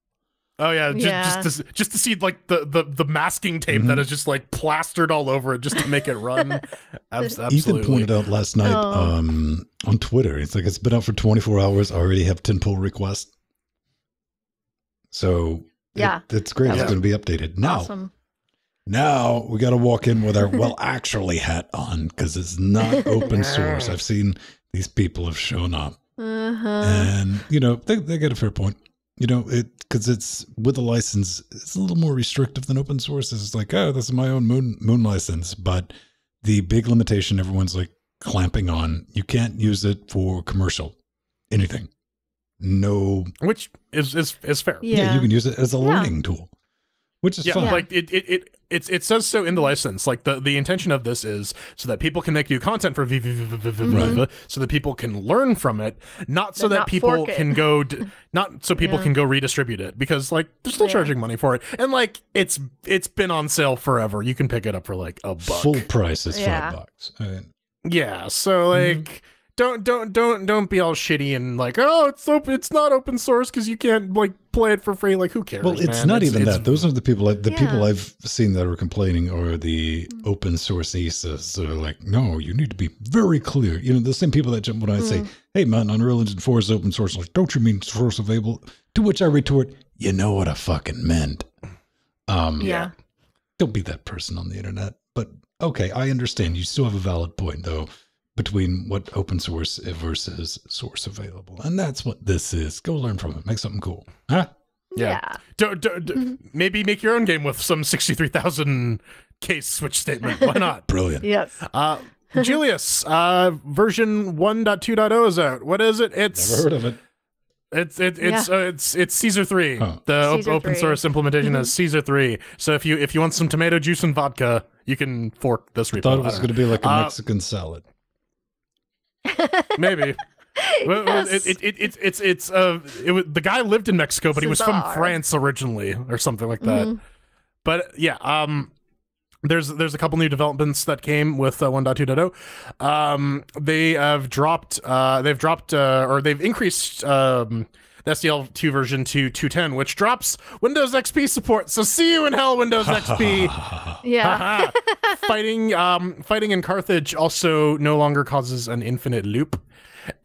Oh yeah, just Yeah. just to, just to see like the the the masking tape Mhm. that is just like plastered all over it just to make it run. Abs- absolutely. Ethan pointed out last night Oh. um, on Twitter. It's like it's been out for 24 hours. I already have 10 pull requests. So it- Yeah. it's great. Yeah. It's going to be updated now. Awesome. Now we got to walk in with our well actually hat on because it's not open source. I've seen these people have shown up, Uh-huh. and you know they they get a fair point. You know it because it's with a license. It's a little more restrictive than open source. It's like oh, this is my own moon moon license, but the big limitation everyone's like clamping on you can't use it for commercial anything. No, which is is is fair. yeah, Yeah. you can use it as a Yeah. learning tool, which is yeah, fine. like it, it, it it's it says so in the license. Like the, the intention of this is so that people can make new content for VVVVVV, mm-hmm. so that people can learn from it, not so But that not people can go, d- not so people Yeah. can go redistribute it because like they're still Yeah. charging money for it, and like it's it's been on sale forever. You can pick it up for like a buck. Full price is Yeah. five bucks. Yeah, so mm-hmm. like. Don't don't don't don't be all shitty and like oh it's open it's not open source because you can't like play it for free like who cares Well, it's man? not even it's- that. Those are the people. The people I've seen that are complaining are the open source ESAs. That are like, no, you need to be very clear. You know, the same people that jump when I say, "Hey, man, Unreal Engine Four is open source." Like, don't you mean source available? To which I retort, "You know what I fucking meant." Um, yeah. don't be that person on the internet. But okay, I understand. You still have a valid point though between what open source versus source available, and that's what this is. Go learn from it. Make something cool, huh? Yeah. Don't, don't, don't- maybe make your own game with some 63,000 case switch statement. Why not? Brilliant. Yes. Uh, Julius, uh, version 1.2.0 is out. What is it? It's Never heard of it. it's it, it's uh, it's it's Caesar 3. Oh. The op- Caesar open 3. source implementation is Caesar 3. So if you if you want some tomato juice and vodka, you can fork this repo. Thought it was going to be like a Uh, Mexican salad. Maybe. Well, Yes. it, it, it, it's it's it's uh it was, the guy lived in Mexico, but he was from France originally, or something like that. Mhm. But yeah, um, there's there's a couple new developments that came with uh, 1.2.0. Um, they have dropped uh, they've dropped uh, or they've increased um, the SDL2 version to 210, which drops Windows XP support. So see you in hell, Windows XP. Yeah. Fighting um, fighting in Carthage also no longer causes an infinite loop.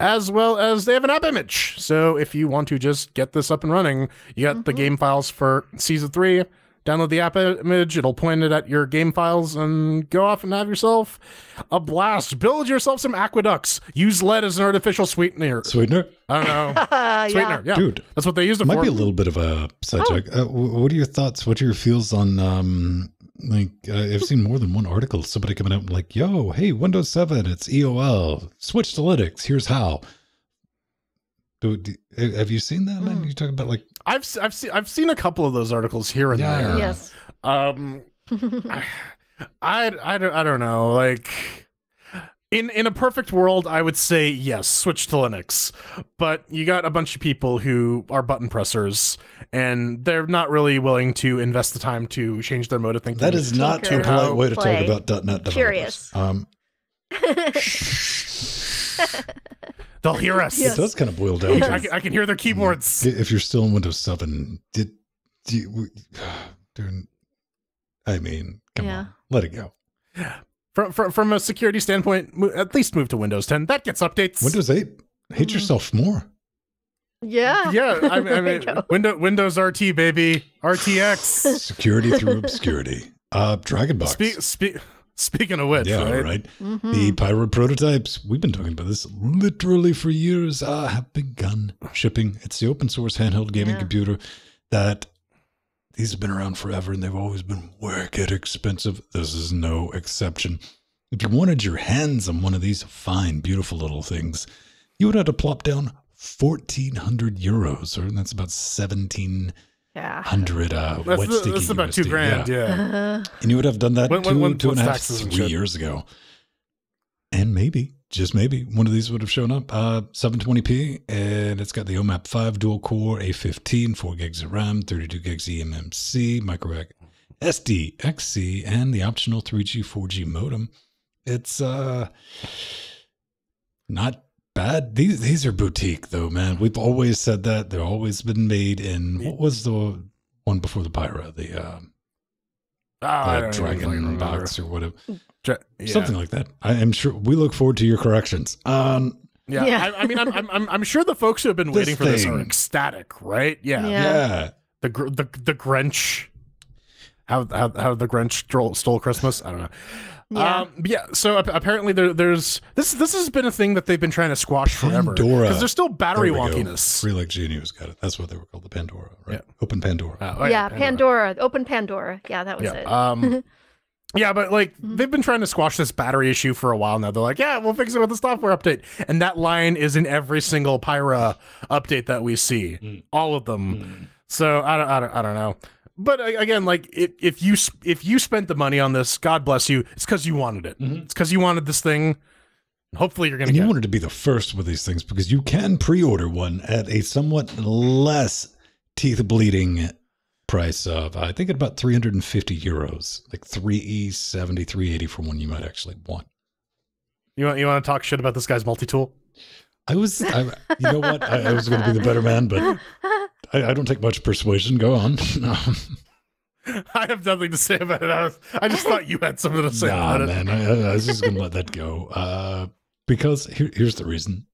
As well as they have an app image. So if you want to just get this up and running, you got the game files for Caesar 3, download the app image. It'll point it at your game files and go off and have yourself a blast. Build yourself some aqueducts. Use lead as an artificial sweetener. Sweetener, I don't know. Sweetener, yeah. dude. That's what they used it Might for. be a little bit of a sidetrack. Uh, what are your thoughts? What are your feels on um like uh, I've seen more than one article. Somebody coming out like, "Yo, hey, Windows Seven, it's EOL. Switch to Linux. Here's how." Do, do, have you seen that? Man? Mm. You talking about like I've s- I've seen I've seen a couple of those articles here and Yeah. there. Yes. Um, I, I I don't I don't know. Like in in a perfect world, I would say yes, switch to Linux. But you got a bunch of people who are button pressers, and they're not really willing to invest the time to change their mode of thinking. that is not a Tinker, polite way to play. talk about .NET developers. Curious. Um, They'll hear us. Yes. It does kind of boil down I, to can, I can hear their keyboards. if you're still in Windows Seven. Did, do you, dude, I mean, come Yeah. on, let it go. Yeah. From, from from a security standpoint, at least move to Windows 10. That gets updates. Windows Eight, hate Mhm. yourself more. yeah. Yeah, I, I mean, go. Windows Windows RT baby, RTX. Security through obscurity. Uh, dragon Dragonbox. Speak, speak, speaking of which, yeah, right? right. Mhm. The Pyra prototypes, we've been talking about this literally for years, uh, have begun shipping. It's the open source handheld gaming Yeah. computer that these have been around forever and they've always been wicked expensive. This is no exception. If you wanted your hands on one of these fine, beautiful little things, you would have to plop down 1400 euros, or that's about 1700 Yeah. uh, That's, wet sticky that's about two grand. Yeah. Yeah. Uh, And you would have done that When- when- two, when- two and a what's half, taxes and three shit? years ago. And maybe, just maybe, one of these would have shown up. Uh, 720p, and it's got the OMAP 5 dual core, A15, 4 gigs of RAM, 32 gigs eMMC, micro SD, XC, and the optional 3G, 4G modem. It's uh not bad. These these are boutique though, man. We've always said that. They've always been made in what was the one before the Pyra, the uh, Oh, I the don't even fucking dragon remember. box or whatever. Dra- yeah. Something like that. I am sure we look forward to your corrections. Um, Yeah, Yeah. I, I mean, I'm, I'm, I'm, I'm sure the folks who have been This waiting for this are ecstatic, right? Yeah, Yeah. yeah. the the the Grinch, how how how the Grinch stole, stole Christmas. I don't know. Yeah. Um, yeah. So apparently there, there's this this has been a thing that they've been trying to squash forever Pandora. because there's still battery There we go. wonkiness. Free like Genius got it. That's what they were called, the Pandora, right? Yeah. Open Pandora. Uh, oh, yeah, Pandora. Open Pandora. Yeah, that was Yeah. it. Um, yeah, but like Mhm. they've been trying to squash this battery issue for a while now. They're like, yeah, we'll fix it with the software update, and that line is in every single Pyra update that we see, Mm. all of them. So I don't, I don't, I don't know. But again, like if, if you if you spent the money on this, God bless you. It's because you wanted it. Mhm. It's because you wanted this thing. Hopefully, you're gonna And you get. it. wanted to be the first with these things because you can pre-order one at a somewhat less teeth bleeding price of I think at about 350 euros, like E 370, 380 for one you might actually want. You want you want to talk shit about this guy's multi tool? I was, I, you know what? I, I was going to be the better man, but I, I don't take much persuasion. Go on. I have nothing to say about it. I, was, I just thought you had something to say nah, about it. man. I, I was just going to let that go. Uh, because here, here's the reason.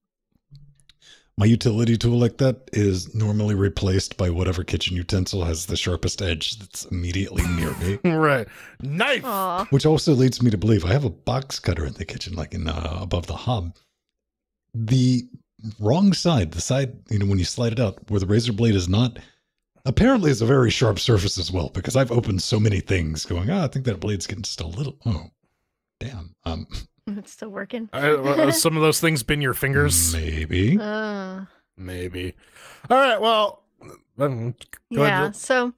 My utility tool like that is normally replaced by whatever kitchen utensil has the sharpest edge that's immediately near me. Right, knife. Aw. Which also leads me to believe I have a box cutter in the kitchen, like in uh, above the hob. The wrong side, the side you know when you slide it out, where the razor blade is not, apparently it's a very sharp surface as well. Because I've opened so many things, going, oh, I think that blade's getting just a little. Oh, damn. Um, It's still working. Uh, uh, some of those things been your fingers. maybe. Uh, Maybe. All right. Well, um, Go ahead, yeah. Jill. So,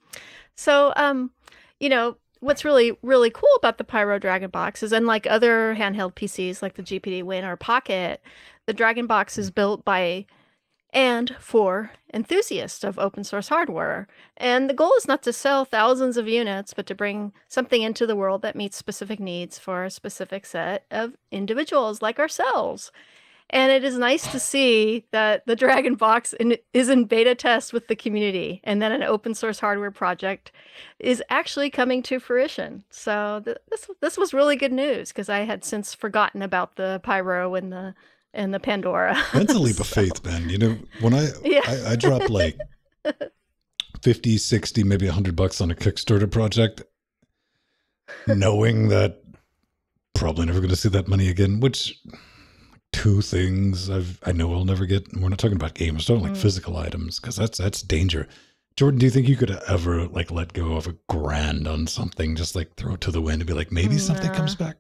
so um, you know, what's really really cool about the Pyra Dragon Box is unlike other handheld PCs like the GPD Win or Pocket, the Dragon Box is built by and for enthusiasts of open source hardware. And the goal is not to sell thousands of units, but to bring something into the world that meets specific needs for a specific set of individuals like ourselves. And it is nice to see that the Dragon Box in, is in beta test with the community and that an open source hardware project is actually coming to fruition. So th- this this was really good news because I had since forgotten about the Pyra and the and the Pandora. That's a leap of faith, man. You know, when I Yeah. I, I dropped like 50, 60, maybe 100 bucks on a Kickstarter project, knowing that probably never going to see that money again, which two things I've I know I'll never get. We're not talking about games, we're talking like Mm. physical items because that's that's danger. Jordan, do you think you could ever like let go of a grand on something, just like throw it to the wind and be like, maybe something comes back?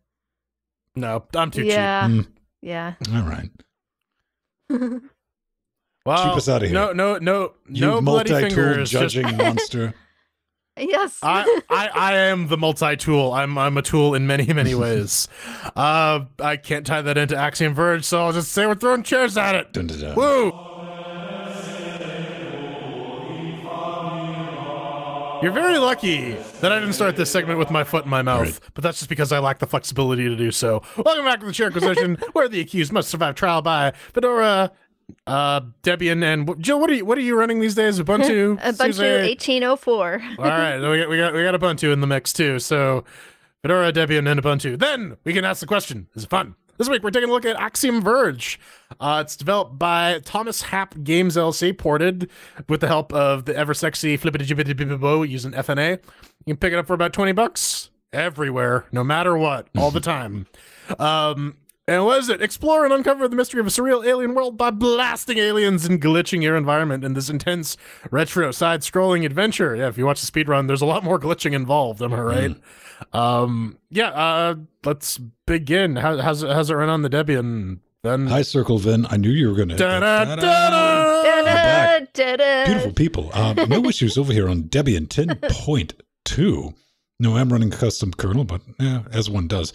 No, I'm too yeah, Mm, yeah. all right. cheap. Well, Keep us outta here. No, no, no, You no bloody multi-tool fingers. just- judging monster. yes. I, I, I am the multi-tool. I'm I'm a tool in many many ways. uh, I can't tie that into Axiom Verge, so I'll just say we're throwing chairs at it. Dun, dun, dun. Woo! You're very lucky that I didn't start this segment with my foot in my mouth, Right. but that's just because I lack the flexibility to do so. Welcome back to the Chair Inquisition, where the accused must survive trial by Fedora, uh, Debian, and Jill. What are you What are you running these days? Ubuntu, Ubuntu SUSE? 1804. All right, we got we got we got Ubuntu in the mix too. So Fedora, Debian, and Ubuntu. Then we can ask the question: Is it fun? This week we're taking a look at Axiom Verge. Uh, it's developed by Thomas Happ Games LLC, ported with the help of the ever sexy Flippity Jibbity Bibbo using FNA. You can pick it up for about twenty bucks everywhere, no matter what, all the time. Um, and what is it? Explore and uncover the mystery of a surreal alien world by blasting aliens and glitching your environment in this intense retro side-scrolling adventure. Yeah, if you watch the speed run, there's a lot more glitching involved. Am I right? Um, yeah. Uh, let's begin. How, how's it, how's it run on the Debian? Then Hi, Circle Vin. I knew you were going to. Beautiful people. Um, no issues over here on Debian 10.2. No, I'm running a custom kernel, but yeah, as one does.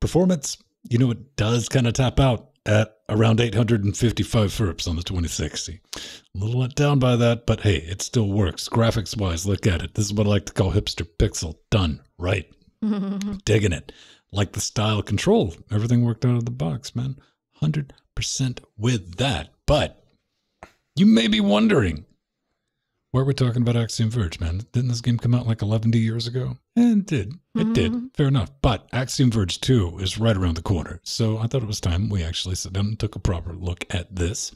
Performance, you know, it does kind of tap out at around 855 FERPs on the 2060. A little let down by that, but hey, it still works. Graphics wise, look at it. This is what I like to call hipster pixel. Done. Right. Digging it. Like the style control. Everything worked out of the box, man. 100% with that. But you may be wondering why we're talking about Axiom Verge, man. Didn't this game come out like 11 years ago? And it did. It mm-hmm. did. Fair enough. But Axiom Verge 2 is right around the corner. So I thought it was time we actually sat down and took a proper look at this.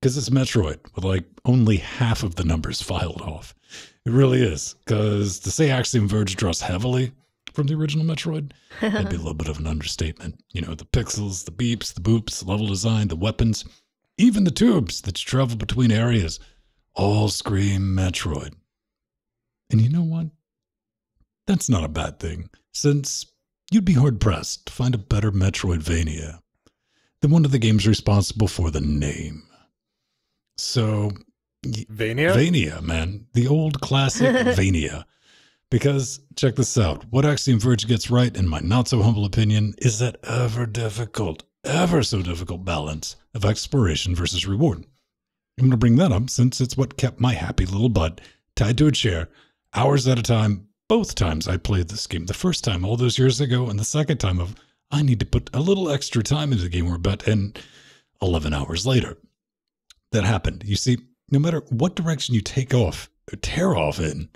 Because it's Metroid with like only half of the numbers filed off. It really is. Because to say Axiom Verge draws heavily from the original Metroid, that'd be a little bit of an understatement. You know, the pixels, the beeps, the boops, the level design, the weapons, even the tubes that you travel between areas all scream Metroid. And you know what? That's not a bad thing, since you'd be hard pressed to find a better Metroidvania than one of the games responsible for the name. So, Vania. Vania, man. The old classic Vania. Because, check this out, what Axiom Verge gets right, in my not so humble opinion, is that ever difficult, ever so difficult balance of exploration versus reward. I'm going to bring that up since it's what kept my happy little butt tied to a chair hours at a time, both times I played this game. The first time all those years ago, and the second time of I need to put a little extra time into the game we're about, and 11 hours later. That happened. You see, no matter what direction you take off, or tear off in,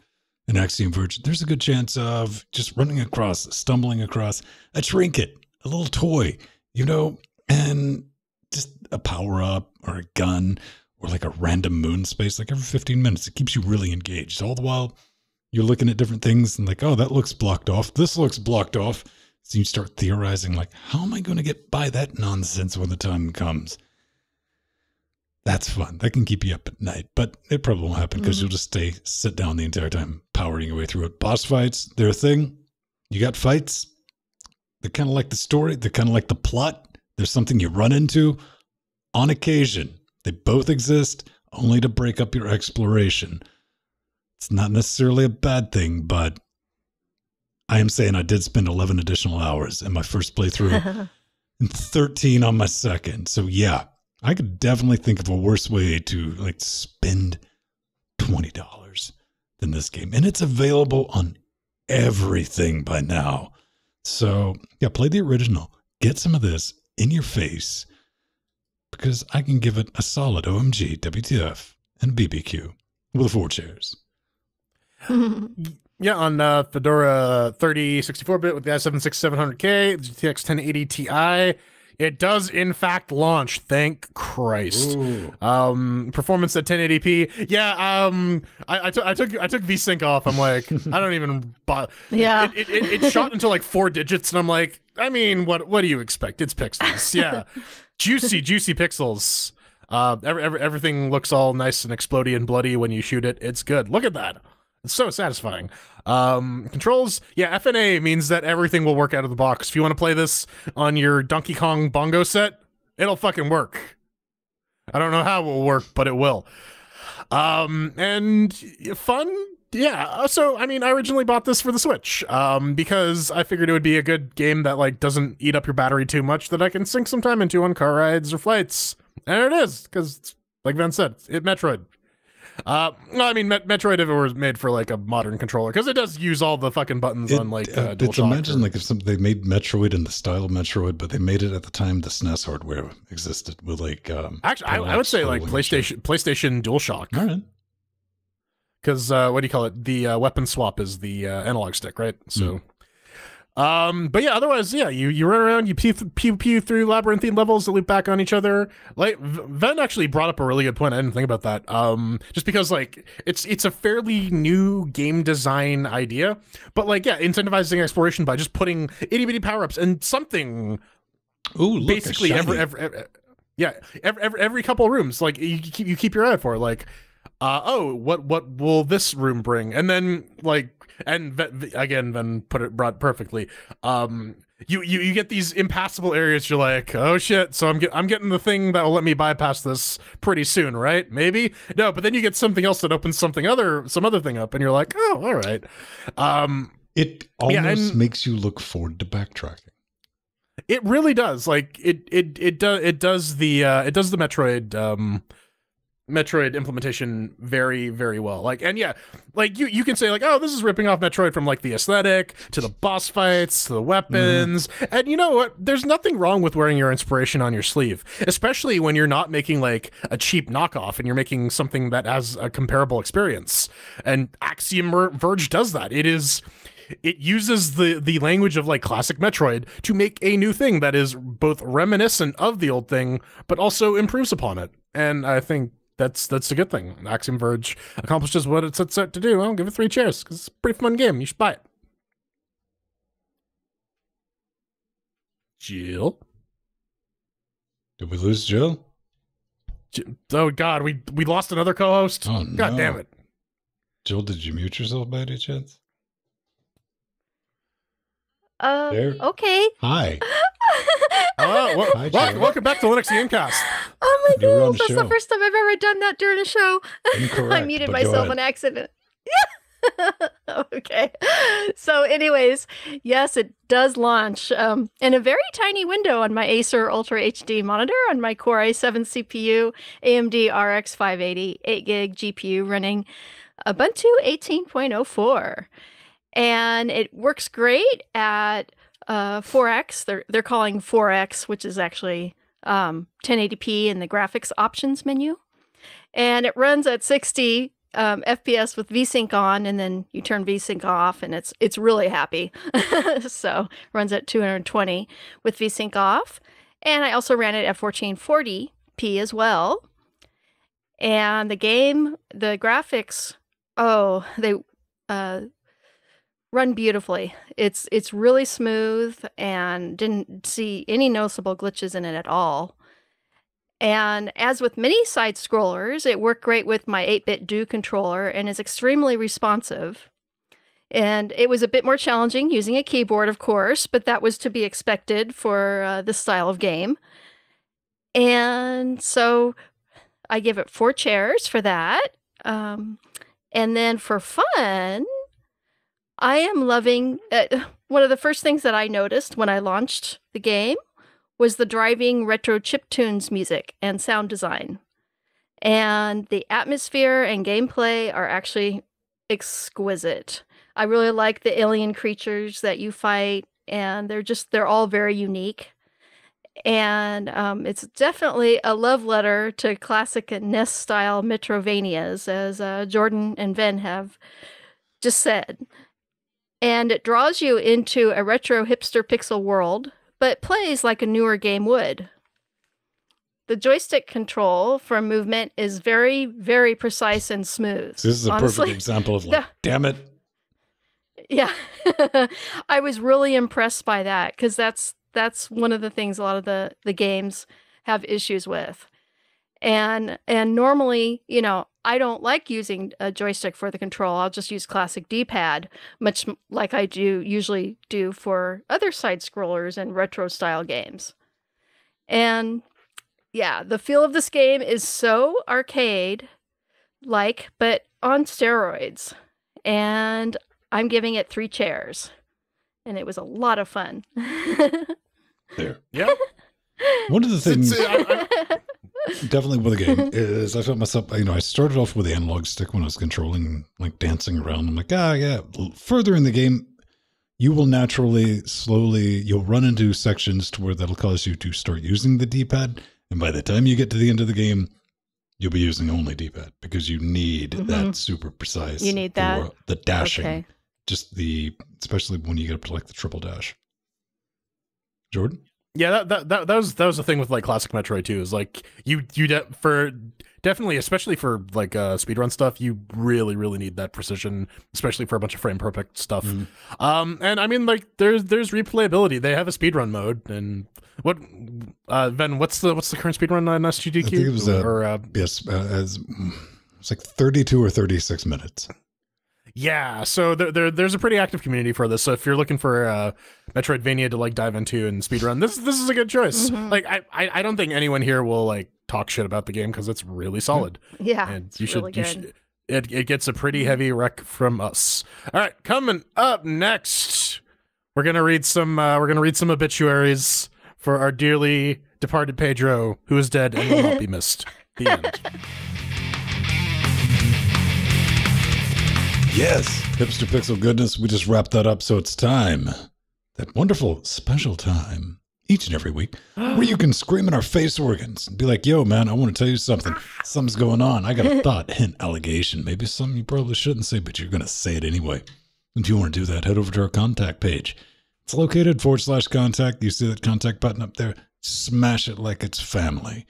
an Axiom Verge, there's a good chance of just running across, stumbling across a trinket, a little toy, you know, and just a power up or a gun or like a random moon space, like every 15 minutes. It keeps you really engaged. All the while, you're looking at different things and like, oh, that looks blocked off. This looks blocked off. So you start theorizing, like, how am I going to get by that nonsense when the time comes? That's fun. That can keep you up at night, but it probably won't happen because Mhm. you'll just stay, sit down the entire time, powering your way through it. Boss fights, they're a thing. You got fights. They're kind of like the story. They're kind of like the plot. There's something you run into on occasion. They both exist only to break up your exploration. It's not necessarily a bad thing, but I am saying I did spend 11 additional hours in my first playthrough and 13 on my second. So yeah, I could definitely think of a worse way to like spend $20 than this game. And it's available on everything by now. So yeah, play the original. Get some of this in your face because I can give it a solid OMG, WTF, and BBQ with four chairs. Yeah, on uh, Fedora 30 64 bit with the i7 6700K, the GTX 1080 Ti. Yeah, It does in fact launch. Thank Christ. Ooh. Um, performance at 1080p. Yeah. Um, I, I, took I took I took VSync off. I'm like, I don't even. Buy. Yeah. It, it, it, it shot into like four digits, and I'm like, I mean, what what do you expect? It's pixels. Yeah, juicy, juicy pixels. Uh, every, every, everything looks all nice and explody and bloody when you shoot it. It's good. Look at that. It's so satisfying. Um, controls, yeah, FNA means that everything will work out of the box. If you want to play this on your Donkey Kong bongo set, it'll fucking work. I don't know how it will work, but it will. Um, and fun, yeah. So, I mean, I originally bought this for the Switch, um, because I figured it would be a good game that like doesn't eat up your battery too much that I can sink some time into on car rides or flights. And it is, because like Ben said, it Metroid. Uh, no, I mean Met- Metroid if it was made for like a modern controller because it does use all the fucking buttons It- on like uh, uh, it's imagine or- like if some, they made Metroid in the style of Metroid, but they made it at the time the SNES hardware existed with like um. Actually, I, I would say like. PlayStation PlayStation DualShock All right. because uh, what do you call it? The uh, weapon swap is the uh, analog stick, right? So, um, but yeah, otherwise, yeah, you you run around, you pew pew, pew through labyrinthine levels that loop back on each other. Like Venn actually brought up a really good point. I didn't think about that. Um, just because like it's it's a fairly new game design idea, but like yeah, incentivizing exploration by just putting itty bitty power ups and something Ooh, look, basically every, every, every yeah every, every every couple rooms like you keep you keep your eye out for like uh oh what what will this room bring and then like and again then put it brought perfectly. Um you, you you get these impassable areas. You're like oh shit. So i'm get, i'm getting the thing that will let me bypass this pretty soon right? Maybe? No but then you get something else that opens something other some other thing up and you're like oh all right. Um It almost Yeah, makes you look forward to backtracking. It really does. Like it it it does it does the uh it does the Metroid um Metroid implementation very very well. Like and yeah, like you you can say like oh this is ripping off Metroid from like the aesthetic to the boss fights to the weapons. And you know what? There's nothing wrong with wearing your inspiration on your sleeve, especially when you're not making like a cheap knockoff and you're making something that has a comparable experience. And Axiom Verge does that. It is it uses the the language of like classic Metroid to make a new thing that is both reminiscent of the old thing, but also improves upon it. And I think that's that's a good thing. Axiom Verge accomplishes what it sets out to do. I'll give it three cheers because it's a pretty fun game. You should buy it. Jill. Did we lose Jill? J- Oh God, we we lost another co-host. Oh, God no. damn it. Jill, did you mute yourself by any chance? Uh, There. okay. Hi. Oh, wel- Hi, wel- Jill. welcome back to Linux Gamecast. Oh my You were on goodness, the that's the first time I've ever done that during a show. Incorrect. I muted but go myself ahead. on accident. okay. So, anyways, yes, it does launch um, in a very tiny window on my Acer Ultra HD monitor on my Core i7 CPU, AMD RX 580, 8 gig GPU running Ubuntu 18.04. And it works great at uh, 4X. They're, they're calling 4X, which is actually um, 1080p in the graphics options menu. And it runs at 60 um, FPS with VSync on, and then you turn VSync off, and it's it's really happy. so runs at 220 with VSync off, and I also ran it at 1440p as well. And the game, the graphics, oh, they uh, run beautifully. It's it's really smooth, and didn't see any noticeable glitches in it at all. And as with many side scrollers, it worked great with my 8BitDo controller and is extremely responsive. And it was a bit more challenging using a keyboard, of course, but that was to be expected for uh, this style of game. And so I give it four chairs for that. Um, and then for fun, I am loving uh, one of the first things that I noticed when I launched the game was the driving retro chip tunes music and sound design. And the atmosphere and gameplay are actually exquisite. I really like the alien creatures that you fight, and they're just, they're all very unique. And um, it's definitely a love letter to classic NES style Metroidvanias, as uh, Jordan and Venn have just said. And it draws you into a retro hipster pixel world but plays like a newer game would. The joystick control for movement is very, very precise and smooth. So this is a Honestly, perfect example of like, Yeah. damn it. Yeah. I was really impressed by that because that's that's one of the things a lot of the the games have issues with. And and normally, you know, I don't like using a joystick for the control. I'll just use classic D-pad, much like I do usually do for other side scrollers and retro style games. And yeah, the feel of this game is so arcade like, but on steroids. And I'm giving it three chairs. And it was a lot of fun. There. Yeah. One of the things It's- I- I- definitely with the game is I felt myself, you know, I started off with the analog stick when I was controlling, like dancing around. I'm like, ah, yeah. Further in the game, you will naturally, slowly, you'll run into sections to where that'll cause you to start using the D-pad. And by the time you get to the end of the game, you'll be using only D-pad because you need Mhm. that super precise. You need that? for the dashing, okay. just the, especially when you get up to like the triple dash. Jordan. Yeah, that, that that that was that was the thing with like classic Metroid too. Is like you you de- for definitely, especially for like uh, speedrun stuff, you really really need that precision, especially for a bunch of frame perfect stuff. Mhm. Um, and I mean like there's there's replayability. They have a speedrun mode, and what uh Venn, what's the what's the current speedrun on SGDQ? I think it was, uh, or uh, Yes, uh, as it's like 32 or 36 minutes. Yeah, so there, there there's a pretty active community for this. So if you're looking for uh, Metroidvania to like dive into and speedrun, this this is a good choice. Mhm. Like I, I I don't think anyone here will like talk shit about the game because it's really solid. Yeah. and it's you should really you should it it gets a pretty heavy wreck from us. All right, coming up next, we're gonna read some uh, we're gonna read some obituaries for our dearly departed Pedro, who is dead and will not be missed. The end. Yes, hipster pixel goodness. We just wrapped that up, so it's time. That wonderful special time each and every week where you can scream in our face organs and be like, yo, man, I want to tell you something. Something's going on. I got a thought, hint, allegation, maybe something you probably shouldn't say, but you're going to say it anyway. If you want to do that, head over to our contact page. It's located forward slash contact. You see that contact button up there? Smash it like it's family.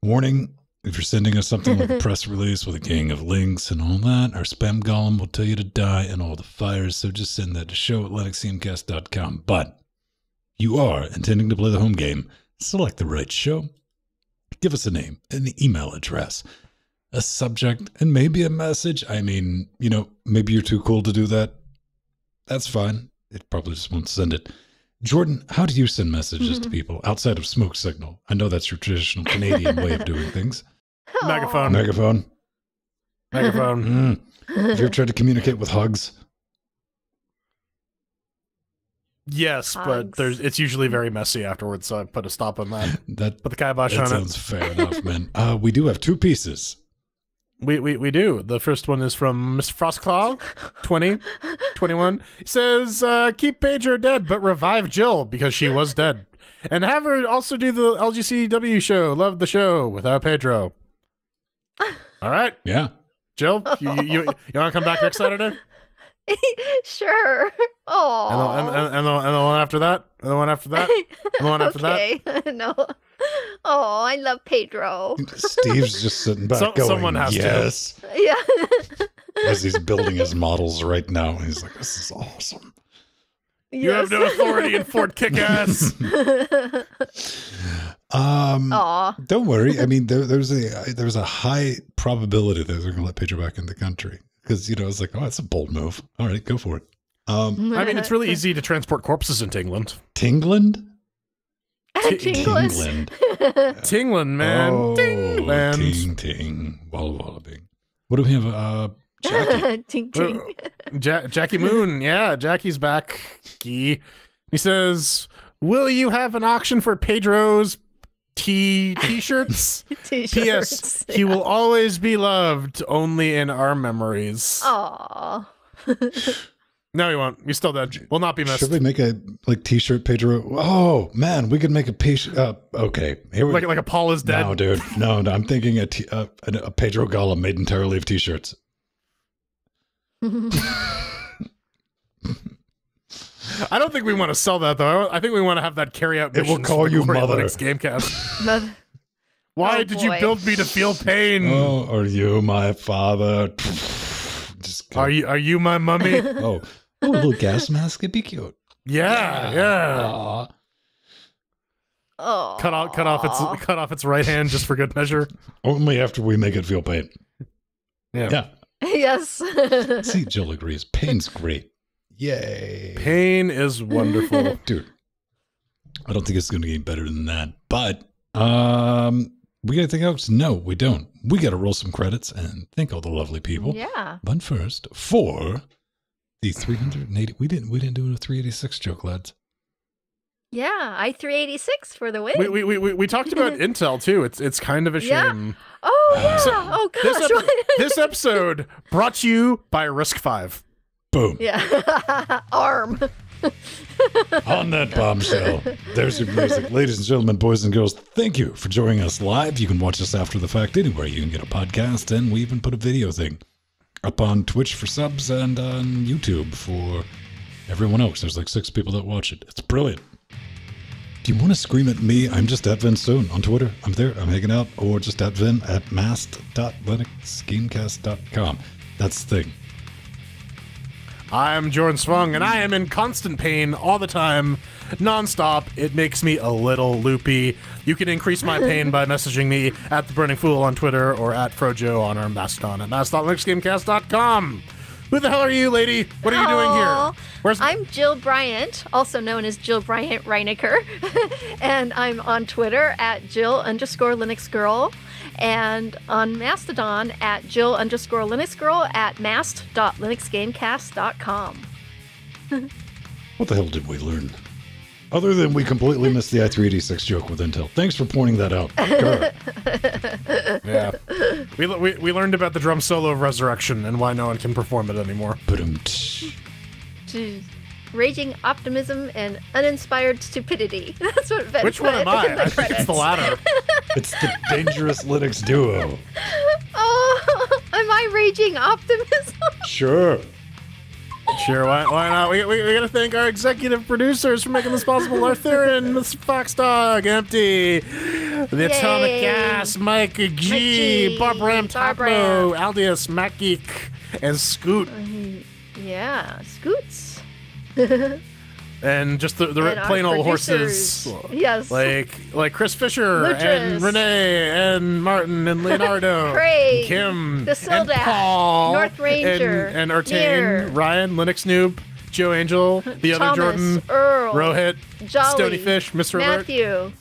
Warning if you're sending us something like a press release with a gang of links and all that, our spam golem will tell you to die in all the fires. So just send that to show at linuxgamecast.com. But you are intending to play the home game, select the right show. Give us a name, an email address, a subject, and maybe a message. I mean, you know, maybe you're too cool to do that. That's fine. It probably just won't send it. Jordan, how do you send messages to mm-hmm. people outside of smoke signal? I know that's your traditional Canadian way of doing things. Megaphone. Megaphone. Megaphone. Mm. Have you ever tried to communicate with hugs? Yes, but there's it's usually very messy afterwards, so I put a stop on that. That, Put the kibosh that on it sounds fair enough, man. Uh, we do have two pieces. We, we we do. The first one is from Mr. Frostclaw, 20, 21. He says, uh, keep Pedro dead, but revive Jill because she was dead. And have her also do the LGCW show. Love the show without Pedro. All right, Yeah. Jill, you, you, you, you want to come back next Saturday? sure. Oh. And the, and, and, and, the, and the one after that? And the one after that? the one after that? okay. no. Oh, I love Pedro. Steve's just sitting back So- going, someone has to. yes. Yeah. As he's building his models right now. He's like, this is awesome. You have no authority in Fort Kickass. Um, Aw. Don't worry. I mean, there, there's a there's a high probability that they're going to let Pedro back in the country because you know it's like, oh, that's a bold move. All right, go for it. Um, I mean, it's really easy to transport corpses into England. Tingland, Tinglas. Tingland, Tingland, man. Oh, Tingland. ting ting, walla walla bing. What do we have? Uh, Jackie. ting ting. Ja- Jackie Moon. Yeah, Jackie's back. He says, Will you have an auction for Pedro's T t-shirts? P.S. T-shirts. He will always be loved, only in our memories. Aw. No, he won't. He's still dead. Will not be missed. Should we make a like T-shirt Pedro? Oh man, we could make a piece. Uh, okay, here we Like like a Paul is dead. No, dude, no, no. I'm thinking a, t- uh, a, a Pedro Gollum made entirely of T-shirts. I don't think we want to sell that though. I think we want to have that carry out. It will call you mother. Gamecast. Mother- Why Oh, did you build me to feel pain? Oh, are you my father? Just. Are you are you my mummy? Oh, oh, a little gas mask. It'd be cute. yeah, yeah. Aw. Oh. Cut off cut off its cut off its right hand just for good measure. Only after we make it feel pain. Yeah. Yeah. yes. See, Jill agrees. Pain's great. Yay. Pain is wonderful. Dude, I don't think it's going to get better than that. But um, we got anything else? No, we don't. We got to roll some credits and thank all the lovely people. yeah. But first, for the 380, we didn't we didn't do a 386 joke, lads. Yeah. I 386 for the win. we, we, we, we, we talked about Intel too. It's it's kind of a Yeah. shame. oh, yeah. So, oh, This, gosh. ep- this episode brought to you by RISC-V. Boom. yeah. Arm. On that bombshell, there's your music. Ladies and gentlemen, boys and girls, thank you for joining us live. You can watch us after the fact anywhere. You can get a podcast, and we even put a video thing up on Twitch for subs and on YouTube for everyone else. There's like six people that watch it. It's brilliant. Do you want to scream at me? I'm just at Venn Stone on Twitter. I'm there. I'm hanging out. Or just at Vin at mast.linuxgamecast.com. That's the thing. I'm Jordan Swung, and I am in constant pain all the time, nonstop. It makes me a little loopy. You can increase my pain by messaging me at the Burning Fool on Twitter or at Frojo on our Mastodon at mast.linuxgamecast.com. Who the hell are you, lady? What are you doing here? Where's I'm Jill Bryant, also known as Jill Bryant Reinecker, and I'm on Twitter at Jill underscore Linux Girl, and on Mastodon at Jill underscore Linux Girl at mast.linuxgamecast.com. What the hell did we learn? Other than we completely missed the i386 joke with Intel. Thanks for pointing that out. Yeah? We, we, we learned about the drum solo of Resurrection and why no one can perform it anymore. Jeez. Raging optimism and uninspired stupidity. That's what Venn Which one am in I? the I think it's the latter. It's the dangerous Linux duo. Oh, am I raging optimism? Sure. Sure, why, why not? We, we, we gotta thank our executive producers for making this possible. Arthurian, Miss Foxdog, Empty, The Atomic Yay. Gas, Mike G, G, Barbara M. Barbara Tapo, Aldius, Mac Geek, and Scoot. Uh, yeah, scoots. And just the, the And plain old horses. Yes. Like like Chris Fisher and Renee and Martin and Leonardo, Craig, and Kim, the and Paul, North Ranger, and, and Artane. Ryan, Linux Noob, Joe Angel, the other Jordan, Earl, Rohit, Jolly, Stony Fish, Mr. Alert, Matthew,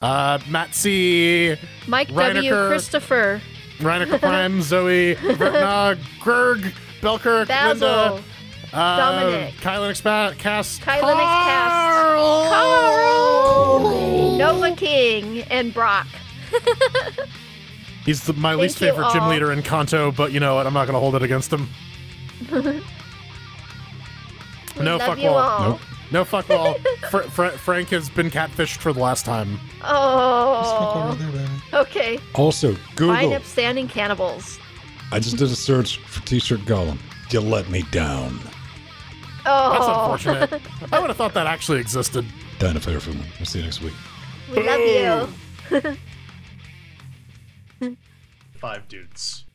uh, Matt C, Mike W, Christopher, Reinecker Prime, Zoe, Vertnog, Greg, Belkirk, Basil, Linda, uh, Dominic, Kai Linux pa- Cast, Kai Linux Cast, Carl! Carl, Nova King, and Brock. He's the, my Thank least you favorite gym leader in Kanto, but you know what? I'm not going to hold it against him. No, love fuck you wall. all. Nope. No fuck all. Fr- Fr- Frank has been catfished for the last time. Oh, okay. Also, Fine Google. upstanding cannibals. I just did a search for T-shirt Golem. You let me down. Oh, That's unfortunate. I would have thought that actually existed. Dinah Fairfield. We'll see you next week. We love you. Five dudes.